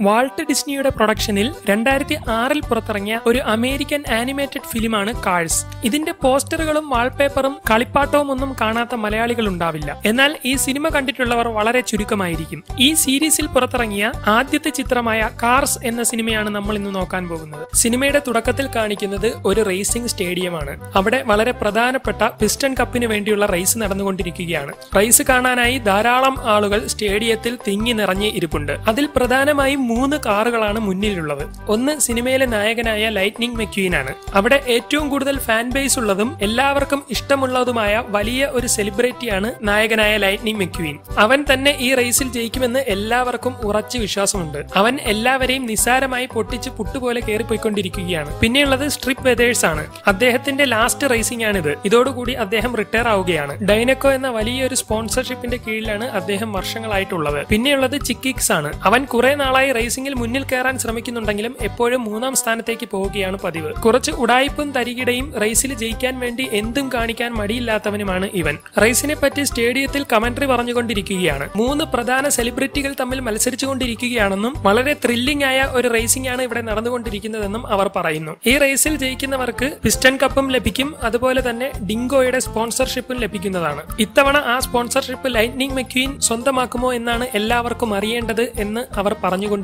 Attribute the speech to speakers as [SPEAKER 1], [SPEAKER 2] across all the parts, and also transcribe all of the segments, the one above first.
[SPEAKER 1] Walt ഡിസ്നിയുടെ പ്രൊഡക്ഷനിൽ രണ്ടായിരത്തി ആറിൽ പുറത്തിറങ്ങിയ ഒരു അമേരിക്കൻ ആനിമേറ്റഡ് ഫിലിമാണ് കാഴ്സ്. ഇതിന്റെ പോസ്റ്ററുകളും വാൾപേപ്പറും കളിപ്പാട്ടവും ഒന്നും കാണാത്ത മലയാളികൾ ഉണ്ടാവില്ല. എന്നാൽ ഈ സിനിമ കണ്ടിട്ടുള്ളവർ വളരെ ചുരുക്കമായിരിക്കും. ഈ സീരീസിൽ പുറത്തിറങ്ങിയ ആദ്യത്തെ ചിത്രമായ കാർസ് എന്ന സിനിമയാണ് നമ്മൾ ഇന്ന് നോക്കാൻ പോകുന്നത്. സിനിമയുടെ തുടക്കത്തിൽ കാണിക്കുന്നത് ഒരു റേസിംഗ് സ്റ്റേഡിയമാണ്. അവിടെ വളരെ പ്രധാനപ്പെട്ട പിസ്റ്റൺ കപ്പിന് വേണ്ടിയുള്ള റേസ് നടന്നുകൊണ്ടിരിക്കുകയാണ്. റേസ് കാണാനായി ധാരാളം ആളുകൾ സ്റ്റേഡിയത്തിൽ തിങ്ങി നിറഞ്ഞ് ഇരിപ്പുണ്ട്. അതിൽ പ്രധാനമായും മൂന്ന് കാറുകളാണ് മുന്നിലുള്ളത്. ഒന്ന് സിനിമയിലെ നായകനായ ലൈറ്റ്നിങ് മെക്യൂൻ ആണ്. അവിടെ ഏറ്റവും കൂടുതൽ ഫാൻ ബേസ് ഉള്ളതും എല്ലാവർക്കും ഇഷ്ടമുള്ളതുമായ വലിയ ഒരു സെലിബ്രിറ്റിയാണ് നായകനായ ലൈറ്റ്നിങ് മെക്യൂൻ അവൻ തന്നെ ഈ റേസിൽ ജയിക്കുമെന്ന് എല്ലാവർക്കും ഉറച്ച് വിശ്വാസമുണ്ട്. അവൻ എല്ലാവരെയും നിസ്സാരമായി പൊട്ടിച്ച് പുട്ടുപോലെ കയറിപ്പോയിക്കൊണ്ടിരിക്കുകയാണ്. പിന്നെയുള്ളത് സ്ട്രിപ്പ് വെതേഴ്സ് ആണ്. അദ്ദേഹത്തിന്റെ ലാസ്റ്റ് റേസിംഗ് ആണിത്. ഇതോടുകൂടി അദ്ദേഹം റിട്ടയർ ആവുകയാണ്. ഡൈനക്കോ എന്ന വലിയൊരു സ്പോൺസർഷിപ്പിന്റെ കീഴിലാണ് അദ്ദേഹം വർഷങ്ങളായിട്ടുള്ളത്. പിന്നെയുള്ളത് ചിക്കിക്സ് ആണ്. അവൻ കുറെ നാളായി റേസിംഗിൽ മുന്നിൽ കയറാൻ ശ്രമിക്കുന്നുണ്ടെങ്കിലും എപ്പോഴും മൂന്നാം സ്ഥാനത്തേക്ക് പോവുകയാണ് പതിവ്. കുറച്ച് ഉടായ്പും തരികിടയും റേസിൽ ജയിക്കാൻ വേണ്ടി എന്തും കാണിക്കാൻ മടിയില്ലാത്തവനുമാണ് ഇവൻ. റേസിനെ പറ്റി സ്റ്റേഡിയത്തിൽ കമന്ററി പറഞ്ഞുകൊണ്ടിരിക്കുകയാണ്. മൂന്ന് പ്രധാന സെലിബ്രിറ്റികൾ തമ്മിൽ മത്സരിച്ചുകൊണ്ടിരിക്കുകയാണെന്നും വളരെ ത്രില്ലിംഗ് ആയ ഒരു റേസിംഗ് ആണ് ഇവിടെ നടന്നുകൊണ്ടിരിക്കുന്നതെന്നും അവർ പറയുന്നു. ഈ റേസിൽ ജയിക്കുന്നവർക്ക് പിസ്റ്റൺ കപ്പും ലഭിക്കും അതുപോലെ തന്നെ ഡിങ്കോയുടെ സ്പോൺസർഷിപ്പും ലഭിക്കുന്നതാണ്. ഇത്തവണ ആ സ്പോൺസർഷിപ്പ് ലൈറ്റ്നിങ് മെക്വീൻ സ്വന്തമാക്കുമോ എന്നാണ് എല്ലാവർക്കും അറിയേണ്ടത് എന്ന് അവർ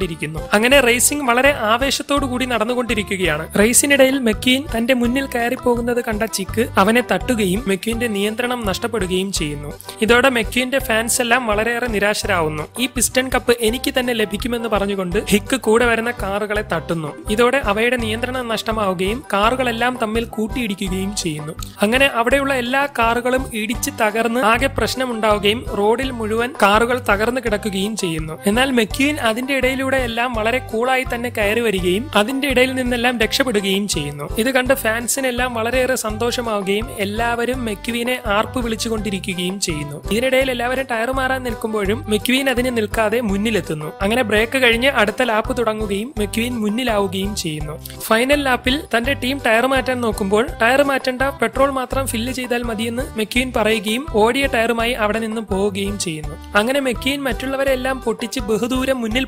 [SPEAKER 1] പറഞ്ഞുകൊണ്ടിരിക്കുന്നു അങ്ങനെ റേസിംഗ് വളരെ ആവേശത്തോടു കൂടി നടന്നുകൊണ്ടിരിക്കുകയാണ്. റേസിനിടയിൽ മെക്കീൻ തന്റെ മുന്നിൽ കയറി പോകുന്നത് കണ്ട ചിക്ക് അവനെ തട്ടുകയും മെക്കീന്റെ നിയന്ത്രണം നഷ്ടപ്പെടുകയും ചെയ്യുന്നു. ഇതോടെ മെക്കീന്റെ ഫാൻസ് എല്ലാം വളരെയേറെ നിരാശരാകുന്നു ഈ പിസ്റ്റൺ കപ്പ് എനിക്ക് തന്നെ ലഭിക്കുമെന്ന് പറഞ്ഞുകൊണ്ട് ഹിക്ക് കൂടെ വരുന്ന കാറുകളെ തട്ടുന്നു. ഇതോടെ അവയുടെ നിയന്ത്രണം നഷ്ടമാവുകയും കാറുകളെല്ലാം തമ്മിൽ കൂട്ടിയിടിക്കുകയും ചെയ്യുന്നു. അങ്ങനെ അവിടെയുള്ള എല്ലാ കാറുകളും ഇടിച്ച് തകർന്ന് ആകെ പ്രശ്നമുണ്ടാവുകയും റോഡിൽ മുഴുവൻ കാറുകൾ തകർന്നു കിടക്കുകയും ചെയ്യുന്നു. എന്നാൽ മെക്യൂൻ അതിന്റെ ഇടയിലൂടെ എല്ലാം വളരെ കൂളായി തന്നെ കയറി വരികയും അതിന്റെ ഇടയിൽ നിന്നെല്ലാം രക്ഷപ്പെടുകയും ചെയ്യുന്നു. ഇത് കണ്ട് ഫാൻസിനെല്ലാം വളരെയേറെ സന്തോഷമാവുകയും എല്ലാവരും മെക്വീനെ ആർപ്പ് വിളിച്ചുകൊണ്ടിരിക്കുകയും ചെയ്യുന്നു. ഇതിനിടയിൽ എല്ലാവരും ടയർ മാറാൻ നിൽക്കുമ്പോഴും മെക്വീൻ അതിന് നിൽക്കാതെ മുന്നിലെത്തുന്നു. അങ്ങനെ ബ്രേക്ക് കഴിഞ്ഞ് അടുത്ത ലാപ്പ് തുടങ്ങുകയും മെക്വീൻ മുന്നിലാവുകയും ചെയ്യുന്നു. ഫൈനൽ ലാപ്പിൽ തന്റെ ടീം ടയർ മാറ്റാൻ നോക്കുമ്പോൾ ടയർ മാറ്റേണ്ട പെട്രോൾ മാത്രം ഫില്ല് ചെയ്താൽ മതിയെന്ന് മെക്വീൻ പറയുകയും ഓടിയ ടയറുമായി അവിടെ നിന്ന് പോവുകയും ചെയ്യുന്നു. അങ്ങനെ മെക്വീൻ മറ്റുള്ളവരെല്ലാം പൊട്ടിച്ച് ബഹുദൂരം മുന്നിൽ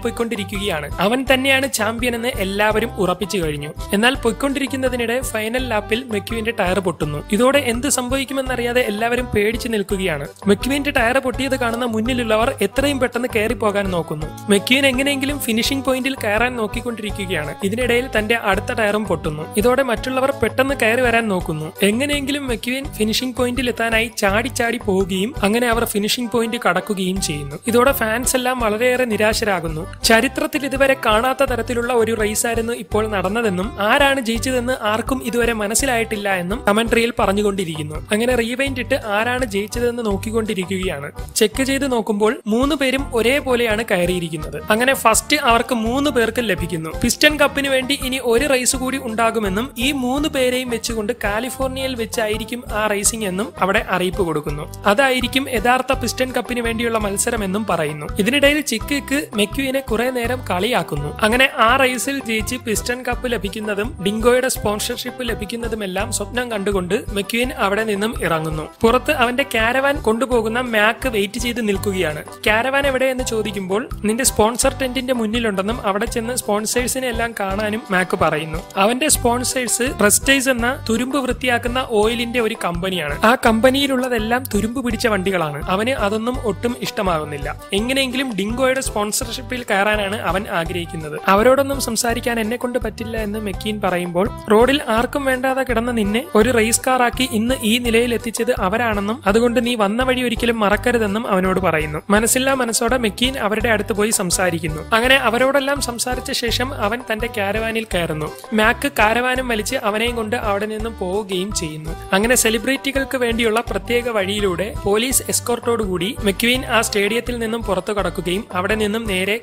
[SPEAKER 1] പോയിക്കൊണ്ടിരിക്കുകയാണ് അവൻ തന്നെയാണ് ചാമ്പ്യൻ എന്ന് എല്ലാവരും ഉറപ്പിച്ചു കഴിഞ്ഞു. എന്നാൽ പൊയ്ക്കൊണ്ടിരിക്കുന്നതിനിടെ ഫൈനൽ ലാപ്പിൽ മെക്യുവിന്റെ ടയർ പൊട്ടുന്നു. ഇതോടെ എന്ത് സംഭവിക്കുമെന്നറിയാതെ എല്ലാവരും പേടിച്ചു നിൽക്കുകയാണ്. മെക്യുവിന്റെ ടയർ പൊട്ടിയത് കാണുന്ന മുന്നിലുള്ളവർ എത്രയും പെട്ടെന്ന് കയറി പോകാൻ നോക്കുന്നു. മെക്യുവിൻ എങ്ങനെയെങ്കിലും ഫിനിഷിംഗ് പോയിന്റിൽ കയറാൻ നോക്കിക്കൊണ്ടിരിക്കുകയാണ്. ഇതിനിടയിൽ തന്റെ അടുത്ത ടയറും പൊട്ടുന്നു. ഇതോടെ മറ്റുള്ളവർ പെട്ടെന്ന് കയറി വരാൻ നോക്കുന്നു. എങ്ങനെയെങ്കിലും മെക്യുവിൻ ഫിനിഷിംഗ് പോയിന്റിൽ എത്താനായി ചാടി ചാടി പോവുകയും അങ്ങനെ അവർ ഫിനിഷിംഗ് പോയിന്റ് കടക്കുകയും ചെയ്യുന്നു. ഇതോടെ ഫാൻസ് എല്ലാം വളരെയേറെ നിരാശരാകുന്നു. ചരിത്രത്തിൽ ഇതുവരെ കാണാത്ത തരത്തിലുള്ള ഒരു റേസ് ആയിരുന്നു ഇപ്പോൾ നടന്നതെന്നും ആരാണ് ജയിച്ചതെന്ന് ആർക്കും ഇതുവരെ മനസ്സിലായിട്ടില്ല എന്നും കമന്ററിയിൽ പറഞ്ഞുകൊണ്ടിരിക്കുന്നു. അങ്ങനെ റീവൈൻഡ് ഇട്ട് ആരാണ് ജയിച്ചതെന്ന് നോക്കിക്കൊണ്ടിരിക്കുകയാണ്. ചെക്ക് ചെയ്ത് നോക്കുമ്പോൾ മൂന്ന് പേരും ഒരേപോലെയാണ് കയറിയിരിക്കുന്നത്. അങ്ങനെ ഫസ്റ്റ് അവർക്ക് മൂന്ന് പേർക്ക് ലഭിക്കുന്നു. പിസ്റ്റൺ കപ്പിന് വേണ്ടി ഇനി ഒരു റേസ് കൂടി ഉണ്ടാകുമെന്നും ഈ മൂന്ന് പേരെയും വെച്ചുകൊണ്ട് കാലിഫോർണിയയിൽ വെച്ചായിരിക്കും ആ റേസിംഗ് എന്നും അവിടെ അറിയിപ്പ് കൊടുക്കുന്നു. അതായിരിക്കും യഥാർത്ഥ പിസ്റ്റൺ കപ്പിന് വേണ്ടിയുള്ള മത്സരം എന്നും പറയുന്നു. ഇതിനിടയിൽ ചിക്കിക്ക് മെക്യുവിനെ കുറെ നേരം കളിയാക്കുന്നു. അങ്ങനെ ആ റേസിൽ ജയിച്ച് പിസ്റ്റൺ കപ്പ് ലഭിക്കുന്നതും ഡിങ്കോയുടെ സ്പോൺസർഷിപ്പ് ലഭിക്കുന്നതുമെല്ലാം സ്വപ്നം കണ്ടുകൊണ്ട് മെക്യൂൻ അവിടെ നിന്നും ഇറങ്ങുന്നു. പുറത്ത് അവന്റെ കാരവാൻ കൊണ്ടുപോകുന്ന മാക്ക് വെയിറ്റ് ചെയ്ത് നിൽക്കുകയാണ്. കാരവാൻ എവിടെ? എന്ന് ചോദിക്കുമ്പോൾ നിന്റെ സ്പോൺസർ ടെന്റിന്റെ മുന്നിലുണ്ടെന്നും അവിടെ ചെന്ന് സ്പോൺസേഴ്സിനെ എല്ലാം കാണാനും മാക്ക് പറയുന്നു. അവന്റെ സ്പോൺസേഴ്സ് പ്രസ്റ്റേജ് എന്ന തുരുമ്പ് വൃത്തിയാക്കുന്ന ഓയിലിന്റെ ഒരു കമ്പനിയാണ്. ആ കമ്പനിയിലുള്ളതെല്ലാം തുരുമ്പ് പിടിച്ച വണ്ടികളാണ്. അവന് അതൊന്നും ഒട്ടും ഇഷ്ടമാകുന്നില്ല എങ്ങനെയെങ്കിലും ഡിങ്കോയുടെ സ്പോൺസർഷിപ്പിൽ കയറാനാണ് അവൻ ആഗ്രഹിക്കുന്നത്. അവരോടൊന്നും സംസാരിക്കാൻ എന്നെ കൊണ്ട് പറ്റില്ല എന്ന് മെക്കീൻ പറയുമ്പോൾ റോഡിൽ ആർക്കും വേണ്ടാതെ കിടന്ന നിന്നെ ഒരു റേസ് കാറാക്കി ഇന്ന് ഈ നിലയിൽ എത്തിച്ചത് അവരാണെന്നും അതുകൊണ്ട് നീ വന്ന വഴി ഒരിക്കലും മറക്കരുതെന്നും അവനോട് പറയുന്നു. മനസ്സില്ലാ മനസ്സോടെ മെക്കീൻ അവരുടെ അടുത്ത് പോയി സംസാരിക്കുന്നു. അങ്ങനെ അവരോടെല്ലാം സംസാരിച്ച ശേഷം അവൻ തന്റെ കാരവാനിൽ കയറുന്നു. മാക്ക് കാരവാനും വലിച്ച് അവനെയും കൊണ്ട് അവിടെ നിന്നും പോവുകയും ചെയ്യുന്നു. അങ്ങനെ സെലിബ്രിറ്റികൾക്ക് വേണ്ടിയുള്ള പ്രത്യേക വഴിയിലൂടെ പോലീസ് എസ്കോർട്ടോടുകൂടി മെക്വീൻ ആ സ്റ്റേഡിയത്തിൽ നിന്നും പുറത്തു കടക്കുകയും അവിടെ നിന്നും നേരെ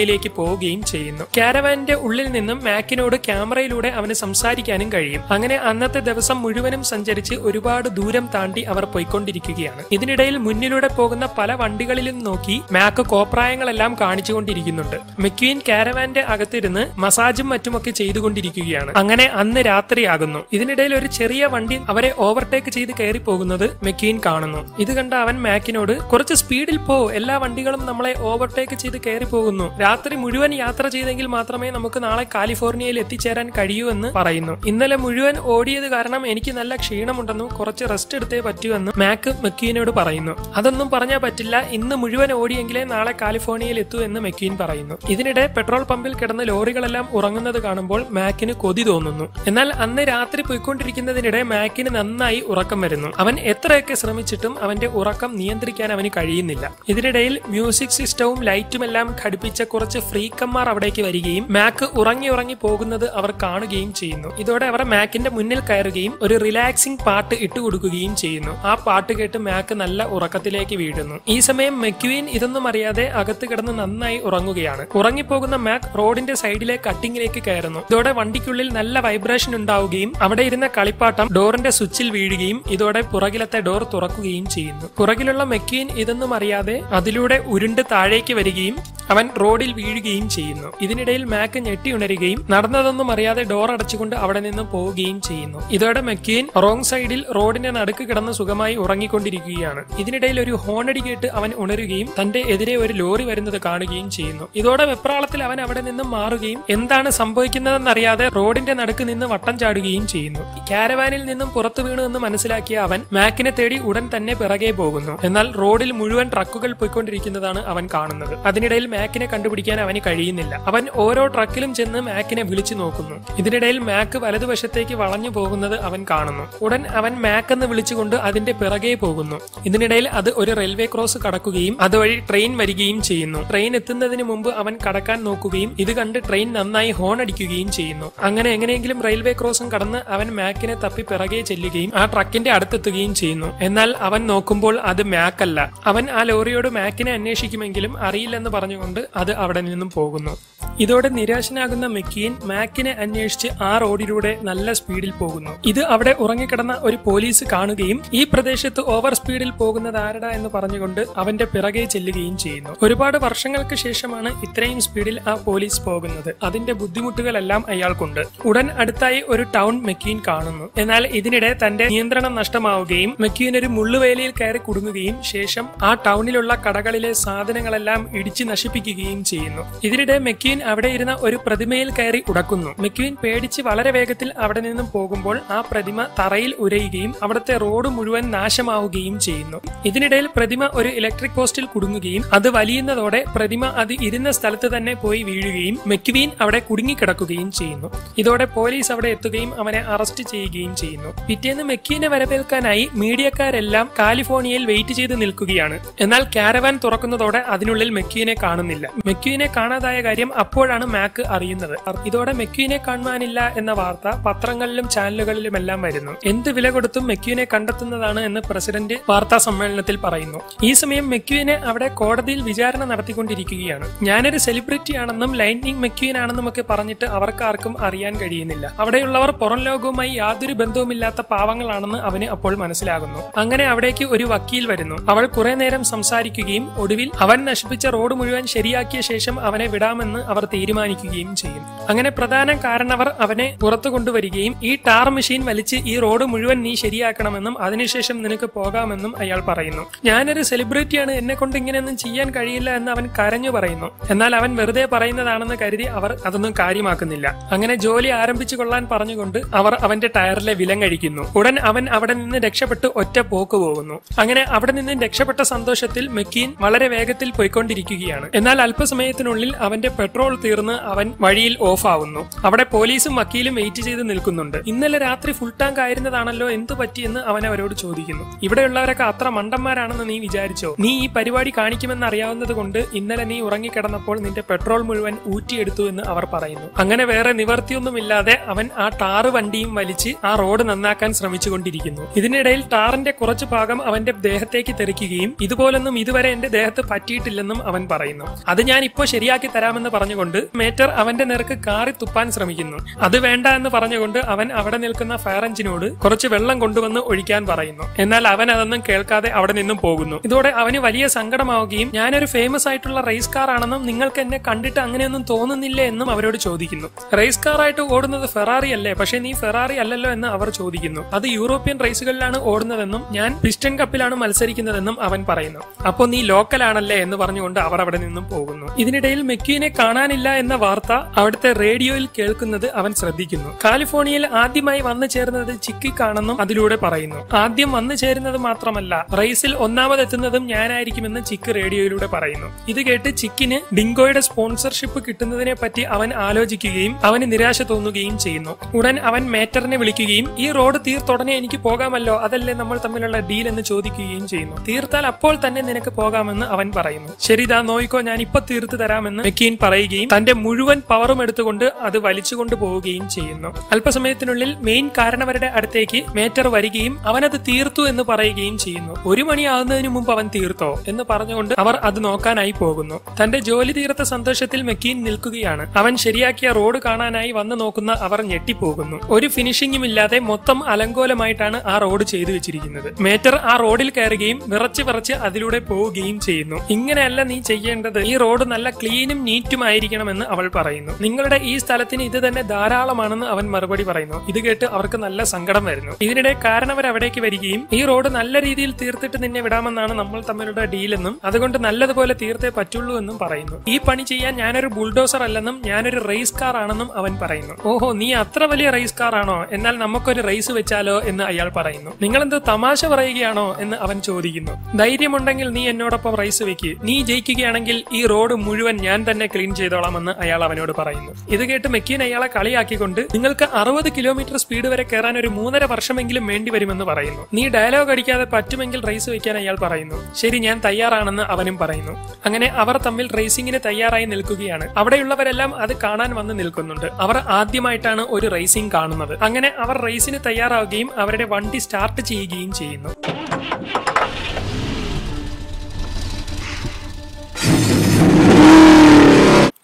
[SPEAKER 1] കാലിഫോർണിയയിലേക്ക് പോവുകയും ചെയ്യുന്നു. കാരവാന്റെ ഉള്ളിൽ നിന്നും മാക്കിനോട് ക്യാമറയിലൂടെ അവന് സംസാരിക്കാനും കഴിയും. അങ്ങനെ അന്നത്തെ ദിവസം മുഴുവനും സഞ്ചരിച്ച് ഒരുപാട് ദൂരം താണ്ടി അവർ പോയിക്കൊണ്ടിരിക്കുകയാണ്. ഇതിനിടയിൽ മുന്നിലൂടെ പോകുന്ന പല വണ്ടികളിലും നോക്കി മാക്ക് കോപ്രായങ്ങളെല്ലാം കാണിച്ചുകൊണ്ടിരിക്കുന്നുണ്ട്. മെക്വീൻ കാരവാന്റെ അകത്തിരുന്ന് മസാജും മറ്റുമൊക്കെ ചെയ്തുകൊണ്ടിരിക്കുകയാണ്. അങ്ങനെ അന്ന് രാത്രിയാകുന്നു. ഇതിനിടയിൽ ഒരു ചെറിയ വണ്ടി അവരെ ഓവർടേക്ക് ചെയ്ത് കയറി പോകുന്നത് മെക്വീൻ കാണുന്നു. ഇത് കണ്ട അവൻ മാക്കിനോട് കുറച്ച് സ്പീഡിൽ പോ. എല്ലാ വണ്ടികളും നമ്മളെ ഓവർടേക്ക് ചെയ്ത് കയറി പോകുന്നു രാത്രി മുഴുവൻ യാത്ര ചെയ്തെങ്കിൽ മാത്രമേ നമുക്ക് നാളെ കാലിഫോർണിയയിൽ എത്തിച്ചേരാൻ കഴിയൂ എന്ന് പറയുന്നു. ഇന്നലെ മുഴുവൻ ഓടിയത് കാരണം എനിക്ക് നല്ല ക്ഷീണമുണ്ടെന്നും കുറച്ച് റെസ്റ്റ് എടുത്തേ പറ്റൂ എന്നും മാക്ക് മെക്യൂനോട് പറയുന്നു. അതൊന്നും പറഞ്ഞാൽ പറ്റില്ല. ഇന്ന് മുഴുവൻ ഓടിയെങ്കിലേ നാളെ കാലിഫോർണിയയിൽ എത്തൂ എന്ന് മെക്യൂൻ പറയുന്നു. ഇതിനിടെ പെട്രോൾ പമ്പിൽ കിടന്ന ലോറികളെല്ലാം ഉറങ്ങുന്നത് കാണുമ്പോൾ മാക്കിന് കൊതി തോന്നുന്നു. എന്നാൽ അന്ന് രാത്രി പോയിക്കൊണ്ടിരിക്കുന്നതിനിടെ മാക്കിന് നന്നായി ഉറക്കം വരുന്നു. അവൻ എത്രയൊക്കെ ശ്രമിച്ചിട്ടും അവന്റെ ഉറക്കം നിയന്ത്രിക്കാൻ അവന് കഴിയുന്നില്ല. ഇതിനിടയിൽ മ്യൂസിക് സിസ്റ്റവും ലൈറ്റും എല്ലാം ഘടിപ്പിച്ച കുറച്ച് ഫ്രീക്കന്മാർ അവിടേക്ക് വരികയും മാക്ക് ഉറങ്ങി ഉറങ്ങി പോകുന്നത് അവർ കാണുകയും ചെയ്യുന്നു. ഇതോടെ അവർ മാക്കിന്റെ മുന്നിൽ കയറുകയും ഒരു റിലാക്സിംഗ് പാട്ട് ഇട്ടുകൊടുക്കുകയും ചെയ്യുന്നു. ആ പാട്ട് കേട്ട് മാക്ക് നല്ല ഉറക്കത്തിലേക്ക് വീഴുന്നു. ഈ സമയം മെക്യുവിൻ ഇതൊന്നും അറിയാതെ അകത്ത് കിടന്ന് നന്നായി ഉറങ്ങുകയാണ്. ഉറങ്ങിപ്പോകുന്ന മാക്ക് റോഡിന്റെ സൈഡിലെ കട്ടിങ്ങിലേക്ക് കയറുന്നു. ഇതോടെ വണ്ടിക്കുള്ളിൽ നല്ല വൈബ്രേഷൻ ഉണ്ടാവുകയും അവിടെ ഇരുന്ന കളിപ്പാട്ടം ഡോറിന്റെ സ്വിച്ചിൽ വീഴുകയും ഇതോടെ പുറകിലത്തെ ഡോർ തുറക്കുകയും ചെയ്യുന്നു. പുറകിലുള്ള മെക്യുവിൻ ഇതൊന്നും അറിയാതെ അതിലൂടെ ഉരുണ്ട് താഴേക്ക് വരികയും അവൻ റോഡിൽ വീഴുകയും ചെയ്യുന്നു. ഇതിനിടയിൽ മാക്ക് ഞെട്ടി ഉണരുകയും നടന്നതൊന്നും അറിയാതെ ഡോർ അടച്ചുകൊണ്ട് അവിടെ നിന്ന് പോവുകയും ചെയ്യുന്നു. ഇതോടെ മെക്കീൻ റോങ് സൈഡിൽ റോഡിന്റെ നടുക്ക് കിടന്ന് സുഖമായി ഉറങ്ങിക്കൊണ്ടിരിക്കുകയാണ്. ഇതിനിടയിൽ ഒരു ഹോണടി കേട്ട് അവൻ ഉണരുകയും തന്റെ എതിരെ ഒരു ലോറി വരുന്നത് കാണുകയും ചെയ്യുന്നു. ഇതോടെ വെപ്രാളത്തിൽ അവൻ അവിടെ നിന്നും മാറുകയും എന്താണ് സംഭവിക്കുന്നതെന്ന് അറിയാതെ റോഡിന്റെ നടുക്ക് നിന്ന് വട്ടം ചാടുകയും ചെയ്യുന്നു. കാരവാനിൽ നിന്നും പുറത്തു വീണു എന്ന് മനസ്സിലാക്കിയ അവൻ മാക്കിനെ തേടി ഉടൻ തന്നെ പിറകെ പോകുന്നു. എന്നാൽ റോഡിൽ മുഴുവൻ ട്രക്കുകൾ പോയിക്കൊണ്ടിരിക്കുന്നതാണ് അവൻ കാണുന്നത്. അതിനിടയിൽ മാക്കിനെ കണ്ടുപിടിക്കാൻ അവന് കഴിയുന്നില്ല. അവൻ ഓരോ ട്രക്കിലും ചെന്ന് മാക്കിനെ വിളിച്ചു നോക്കുന്നു. ഇതിനിടയിൽ മാക്ക് വലതുവശത്തേക്ക് വളഞ്ഞു പോകുന്നത് അവൻ കാണുന്നു. ഉടൻ അവൻ മാക്ക് എന്ന് വിളിച്ചുകൊണ്ട് അതിന്റെ പിറകെ പോകുന്നു. ഇതിനിടയിൽ അത് ഒരു റെയിൽവേ ക്രോസ് കടക്കുകയും അതുവഴി ട്രെയിൻ വരികയും ചെയ്യുന്നു. ട്രെയിൻ എത്തുന്നതിന് മുമ്പ് അവൻ കടക്കാൻ നോക്കുകയും ഇത് കണ്ട് ട്രെയിൻ നന്നായി ഹോൺ അടിക്കുകയും ചെയ്യുന്നു. അങ്ങനെ എങ്ങനെയെങ്കിലും റെയിൽവേ ക്രോസും കടന്ന് അവൻ മാക്കിനെ തപ്പി പിറകെ ചെല്ലുകയും ആ ട്രക്കിന്റെ അടുത്തെത്തുകയും ചെയ്യുന്നു. എന്നാൽ അവൻ നോക്കുമ്പോൾ അത് മാക്കല്ല അവൻ ആ ലോറിയോട് മാക്കിനെ അന്വേഷിക്കുമെങ്കിലും അറിയില്ലെന്ന് പറഞ്ഞുകൊണ്ട് അത് അവിടെ നിന്നും പോകുന്നു. ഇതോടെ നിരാശനാകുന്ന മെക്കീൻ മാക്കിനെ അന്വേഷിച്ച് ആ റോഡിലൂടെ നല്ല സ്പീഡിൽ പോകുന്നു. ഇത് അവിടെ ഉറങ്ങിക്കിടന്ന ഒരു പോലീസ് കാണുകയും ഈ പ്രദേശത്ത് ഓവർ സ്പീഡിൽ പോകുന്നത് ആരടാ എന്ന് പറഞ്ഞുകൊണ്ട് അവന്റെ പിറകെ ചെല്ലുകയും ചെയ്യുന്നു. ഒരുപാട് വർഷങ്ങൾക്ക് ശേഷമാണ് ഇത്രയും സ്പീഡിൽ ആ പോലീസ് പോകുന്നത്. അതിന്റെ ബുദ്ധിമുട്ടുകളെല്ലാം അയാൾക്കുണ്ട്. ഉടൻ അടുത്തായി ഒരു ടൗൺ മെക്കീൻ കാണുന്നു. എന്നാൽ ഇതിനിടെ തന്റെ നിയന്ത്രണം നഷ്ടമാവുകയും മെക്കീൻ ഒരു മുള്ളുവേലിയിൽ കയറി കുടുങ്ങുകയും ശേഷം ആ ടൗണിലുള്ള കടകളിലെ സാധനങ്ങളെല്ലാം ഇടിച്ചു നശിപ്പിക്കുകയും ചെയ്യുന്നു. ഇതിനിടെ മെക്വീൻ അവിടെ ഇരുന്ന ഒരു പ്രതിമയിൽ കയറി ഉടക്കുന്നു. മെക്വീൻ പേടിച്ച് വളരെ വേഗത്തിൽ അവിടെ നിന്നും പോകുമ്പോൾ ആ പ്രതിമ തറയിൽ ഉരയുകയും അവിടുത്തെ റോഡ് മുഴുവൻ നാശമാവുകയും ചെയ്യുന്നു. ഇതിനിടയിൽ പ്രതിമ ഒരു ഇലക്ട്രിക് പോസ്റ്റിൽ കുടുങ്ങുകയും അത് വലിയുന്നതോടെ പ്രതിമ അത് ഇരുന്ന സ്ഥലത്ത് തന്നെ പോയി വീഴുകയും മെക്വീൻ അവിടെ കുടുങ്ങിക്കിടക്കുകയും ചെയ്യുന്നു. ഇതോടെ പോലീസ് അവിടെ എത്തുകയും അവനെ അറസ്റ്റ് ചെയ്യുകയും ചെയ്യുന്നു. പിറ്റേന്ന് മെക്കീനെ വരവേൽക്കാനായി മീഡിയക്കാരെല്ലാം കാലിഫോർണിയയിൽ വെയിറ്റ് ചെയ്ത് നിൽക്കുകയാണ്. എന്നാൽ കാരവാൻ തുറക്കുന്നതോടെ അതിനുള്ളിൽ മെക്യൂനെ കാണുന്നില്ല. മെക്യുവിനെ കാണാതായ കാര്യം അപ്പോഴാണ് മാക്ക് അറിയുന്നത്. ഇതോടെ മെക്യുവിനെ കാണുവാനില്ല എന്ന വാർത്ത പത്രങ്ങളിലും ചാനലുകളിലും എല്ലാം വരുന്നു. എന്ത് വില കൊടുത്തും മെക്യുവിനെ കണ്ടെത്തുന്നതാണ് എന്ന് പ്രസിഡന്റ് വാർത്താ സമ്മേളനത്തിൽ പറയുന്നു. ഈ സമയം മെക്യുവിനെ അവിടെ കോടതിയിൽ വിചാരണ നടത്തിക്കൊണ്ടിരിക്കുകയാണ്. ഞാനൊരു സെലിബ്രിറ്റി ആണെന്നും ലൈറ്റിംഗ് മെക്യുവിൻ ആണെന്നും ഒക്കെ പറഞ്ഞിട്ട് അവർക്ക് ആർക്കും അറിയാൻ കഴിയുന്നില്ല. അവിടെയുള്ളവർ പുറം ലോകവുമായി യാതൊരു ബന്ധവുമില്ലാത്ത പാവങ്ങളാണെന്ന് അവന് അപ്പോൾ മനസ്സിലാകുന്നു. അങ്ങനെ അവിടേക്ക് ഒരു വക്കീൽ വരുന്നു. അവൾ കുറെ നേരം സംസാരിക്കുകയും ഒടുവിൽ അവൻ നശിപ്പിച്ച റോഡ് മുഴുവൻ ശരിയാക്കിയ ശേഷം അവനെ വിടാമെന്ന് അവർ തീരുമാനിക്കുകയും ചെയ്യും. അങ്ങനെ പ്രധാന കാരണവർ അവനെ പുറത്തു കൊണ്ടുവരികയും ഈ ടാർ മെഷീൻ വലിച്ച് ഈ റോഡ് മുഴുവൻ നീ ശരിയാക്കണമെന്നും അതിനുശേഷം നിനക്ക് പോകാമെന്നും അയാൾ പറയുന്നു. ഞാനൊരു സെലിബ്രിറ്റിയാണ് എന്നെ കൊണ്ട് ഇങ്ങനെയൊന്നും ചെയ്യാൻ കഴിയില്ല എന്ന് അവൻ കരഞ്ഞു പറയുന്നു. എന്നാൽ അവൻ വെറുതെ പറയുന്നതാണെന്ന് കരുതി അവർ അതൊന്നും കാര്യമാക്കുന്നില്ല. അങ്ങനെ ജോലി ആരംഭിച്ചു കൊള്ളാൻ പറഞ്ഞുകൊണ്ട് അവർ അവന്റെ ടയറിലെ വിലങ്ങഴിക്കുന്നു ഉടൻ അവൻ അവിടെ നിന്ന് രക്ഷപ്പെട്ട് ഒറ്റ പോക്ക് പോകുന്നു. അങ്ങനെ അവിടെ നിന്ന് രക്ഷപ്പെട്ട സന്തോഷത്തിൽ മെക്കീൻ വളരെ വേഗത്തിൽ പോയിക്കൊണ്ടിരിക്കുകയാണ്. എന്നാൽ അല്പസമയത്തിനുള്ളിൽ അവന്റെ പെട്രോൾ തീർന്ന് അവൻ വഴിയിൽ ഓഫ് ആവുന്നു അവിടെ പോലീസും വക്കീലും വെയിറ്റ് ചെയ്ത് നിൽക്കുന്നുണ്ട്. ഇന്നലെ രാത്രി ഫുൾ ടാങ്ക് ആയിരുന്നതാണല്ലോ എന്തു പറ്റിയെന്ന് അവൻ അവരോട് ചോദിക്കുന്നു. ഇവിടെയുള്ളവരൊക്കെ അത്ര മണ്ടന്മാരാണെന്ന് നീ വിചാരിച്ചോ? നീ ഈ പരിപാടി കാണിക്കുമെന്ന് അറിയാവുന്നത് കൊണ്ട് ഇന്നലെ നീ ഉറങ്ങിക്കിടന്നപ്പോൾ നിന്റെ പെട്രോൾ മുഴുവൻ ഊറ്റിയെടുത്തു എന്ന് അവർ പറയുന്നു. അങ്ങനെ വേറെ നിവർത്തിയൊന്നുമില്ലാതെ അവൻ ആ ടാറ് വണ്ടിയും വലിച്ച് ആ റോഡ് നന്നാക്കാൻ ശ്രമിച്ചുകൊണ്ടിരിക്കുന്നു. ഇതിനിടയിൽ ടാറിന്റെ കുറച്ചു ഭാഗം അവന്റെ ദേഹത്തേക്ക് തെറിക്കുകയും ഇതുപോലൊന്നും ഇതുവരെ എന്റെ ദേഹത്ത് പറ്റിയിട്ടില്ലെന്നും അവൻ പറയുന്നു. അത് ഞാൻ ഇപ്പോൾ ശരിയാക്കി തരാമെന്ന് പറഞ്ഞുകൊണ്ട് മേറ്റർ അവന്റെ നേർക്ക് കാറി തുപ്പാൻ ശ്രമിക്കുന്നു. അത് വേണ്ട എന്ന് പറഞ്ഞുകൊണ്ട് അവൻ അവിടെ നിൽക്കുന്ന ഫയർ എഞ്ചിനോട് കുറച്ച് വെള്ളം കൊണ്ടുവന്ന് ഒഴിക്കാൻ പറയുന്നു. എന്നാൽ അവൻ അതൊന്നും കേൾക്കാതെ അവിടെ നിന്നും പോകുന്നു. ഇതോടെ അവന് വലിയ സങ്കടമാവുകയും ഞാനൊരു ഫേമസ് ആയിട്ടുള്ള റേസ് കാർ ആണെന്നും നിങ്ങൾക്ക് എന്നെ കണ്ടിട്ട് അങ്ങനെയൊന്നും തോന്നുന്നില്ല എന്നും അവരോട് ചോദിക്കുന്നു. റേസ് കാർ ആയിട്ട് ഓടുന്നത് ഫെറാറി അല്ലേ? പക്ഷെ നീ ഫെറാറി അല്ലല്ലോ എന്ന് അവർ ചോദിക്കുന്നു. അത് യൂറോപ്യൻ റേസുകളിലാണ് ഓടുന്നതെന്നും ഞാൻ പിസ്റ്റൺ കപ്പിലാണ് മത്സരിക്കുന്നതെന്നും അവൻ പറയുന്നു. അപ്പോൾ നീ ലോക്കൽ ആണല്ലേ എന്ന് പറഞ്ഞുകൊണ്ട് അവർ അവിടെ നിന്നും പോകുന്നു. ഇതിനിടയിൽ മെക്യൂനെ കാണാനില്ല എന്ന വാർത്ത അവിടുത്തെ റേഡിയോയിൽ കേൾക്കുന്നത് അവൻ ശ്രദ്ധിക്കുന്നു. കാലിഫോർണിയയിൽ ആദ്യമായി വന്നു ചേർന്നത് ചിക്കിക്കാണെന്നും അതിലൂടെ പറയുന്നു. ആദ്യം വന്നു ചേരുന്നത് മാത്രമല്ല റേസിൽ ഒന്നാമതെത്തുന്നതും ഞാനായിരിക്കുമെന്ന് ചിക്ക് റേഡിയോയിലൂടെ പറയുന്നു. ഇത് കേട്ട് ചിക്കിന് ഡിങ്കോയുടെ സ്പോൺസർഷിപ്പ് കിട്ടുന്നതിനെ പറ്റി അവൻ ആലോചിക്കുകയും അവന് നിരാശ തോന്നുകയും ചെയ്യുന്നു. ഉടൻ അവൻ മേറ്ററിനെ വിളിക്കുകയും ഈ റോഡ് തീർത്തുടനെ എനിക്ക് പോകാമല്ലോ അതല്ലേ നമ്മൾ തമ്മിലുള്ള ഡീൽ? എന്ന് ചോദിക്കുകയും ചെയ്യുന്നു. തീർത്താൽ അപ്പോൾ തന്നെ നിനക്ക് പോകാമെന്ന് അവൻ പറയുന്നു. ശരിതാ നോയിക്കോ ഞാൻ ഇപ്പൊ തീർത്തു തരാമെന്ന് മെക്കീൻ പറയുകയും തന്റെ മുഴുവൻ പവറും എടുത്തുകൊണ്ട് അത് വലിച്ചുകൊണ്ട് പോവുകയും ചെയ്യുന്നു. അല്പസമയത്തിനുള്ളിൽ മെയിൻ കാരണവരുടെ അടുത്തേക്ക് മേറ്റർ വരികയും അവനത് തീർത്തു എന്ന് പറയുകയും ചെയ്യുന്നു. ഒരു മണിയാകുന്നതിന് മുമ്പ് അവൻ തീർത്തോ എന്ന് പറഞ്ഞുകൊണ്ട് അവർ അത് നോക്കാനായി പോകുന്നു. തന്റെ ജോലി തീർത്ത സന്തോഷത്തിൽ മെക്കീൻ നിൽക്കുകയാണ്. അവൻ ശരിയാക്കിയ റോഡ് കാണാനായി വന്നു നോക്കുന്ന അവർ ഞെട്ടിപ്പോകുന്നു. ഒരു ഫിനിഷിംഗും ഇല്ലാതെ മൊത്തം അലങ്കോലമായിട്ടാണ് ആ റോഡ് ചെയ്തു വെച്ചിരിക്കുന്നത്. മേറ്റർ ആ റോഡിൽ കയറുകയും വിറച്ച് വിറച്ച് അതിലൂടെ പോവുകയും ചെയ്യുന്നു. ഇങ്ങനെയല്ല നീ ചെയ്യേണ്ടത്. ഈ റോഡ് നല്ല ക്ലീനും നീറ്റും ആയിരിക്കണമെന്ന് അവൾ പറയുന്നു. നിങ്ങളുടെ ഈ സ്ഥലത്തിന് ഇത് തന്നെ ധാരാളമാണെന്ന് അവൻ മറുപടി പറയുന്നു. ഇത് കേട്ട് അവർക്ക് നല്ല സങ്കടം വരുന്നു. ഇതിനിടെ കാരണവർ അവിടേക്ക് വരികയും ഈ റോഡ് നല്ല രീതിയിൽ തീർത്തിട്ട് നിന്നെ വിടാമെന്നാണ് നമ്മൾ തമ്മിലുള്ള ഡീലെന്നും അതുകൊണ്ട് നല്ലതുപോലെ തീർത്തേ പറ്റുള്ളൂ എന്നും പറയുന്നു. ഈ പണി ചെയ്യാൻ ഞാനൊരു ബുൾഡോസർ അല്ലെന്നും ഞാനൊരു റേസ് കാർ ആണെന്നും അവൻ പറയുന്നു. ഓഹോ നീ അത്ര വലിയ റേസ് കാർ ആണോ? എന്നാൽ നമുക്കൊരു റേസ് വെച്ചാലോ? എന്ന് അയാൾ പറയുന്നു. നിങ്ങളെന്ത് തമാശ പറയുകയാണോ? എന്ന് അവൻ ചോദിക്കുന്നു. ധൈര്യമുണ്ടെങ്കിൽ നീ എന്നോടൊപ്പം റേസ് വെക്ക്. നീ ജയിക്കുകയാണെങ്കിൽ ഈ റോഡ് മുഴുവൻ ഞാൻ തന്നെ ക്ലീൻ ചെയ്തോളാമെന്ന് അയാൾ അവനോട് പറയുന്നു. ഇത് കേട്ട് മെക്കീൻ അയാളെ കളിയാക്കിക്കൊണ്ട് നിങ്ങൾക്ക് അറുപത് കിലോമീറ്റർ സ്പീഡ് വരെ കയറാൻ ഒരു മൂന്നര വർഷമെങ്കിലും വേണ്ടി വരുമെന്ന് പറയുന്നു. നീ ഡയലോഗ് അടിക്കാതെ പറ്റുമെങ്കിൽ റേസ് വയ്ക്കാൻ അയാൾ പറയുന്നു. ശരി ഞാൻ തയ്യാറാണെന്ന് അവനും പറയുന്നു. അങ്ങനെ അവർ തമ്മിൽ റേസിംഗിന് തയ്യാറായി നിൽക്കുകയാണ്. അവിടെയുള്ളവരെല്ലാം അത് കാണാൻ വന്ന് നിൽക്കുന്നുണ്ട്. അവർ ആദ്യമായിട്ടാണ് ഒരു റേസിംഗ് കാണുന്നത്. അങ്ങനെ അവർ റേസിന് തയ്യാറാവുകയും അവരുടെ വണ്ടി സ്റ്റാർട്ട് ചെയ്യുകയും ചെയ്യുന്നു.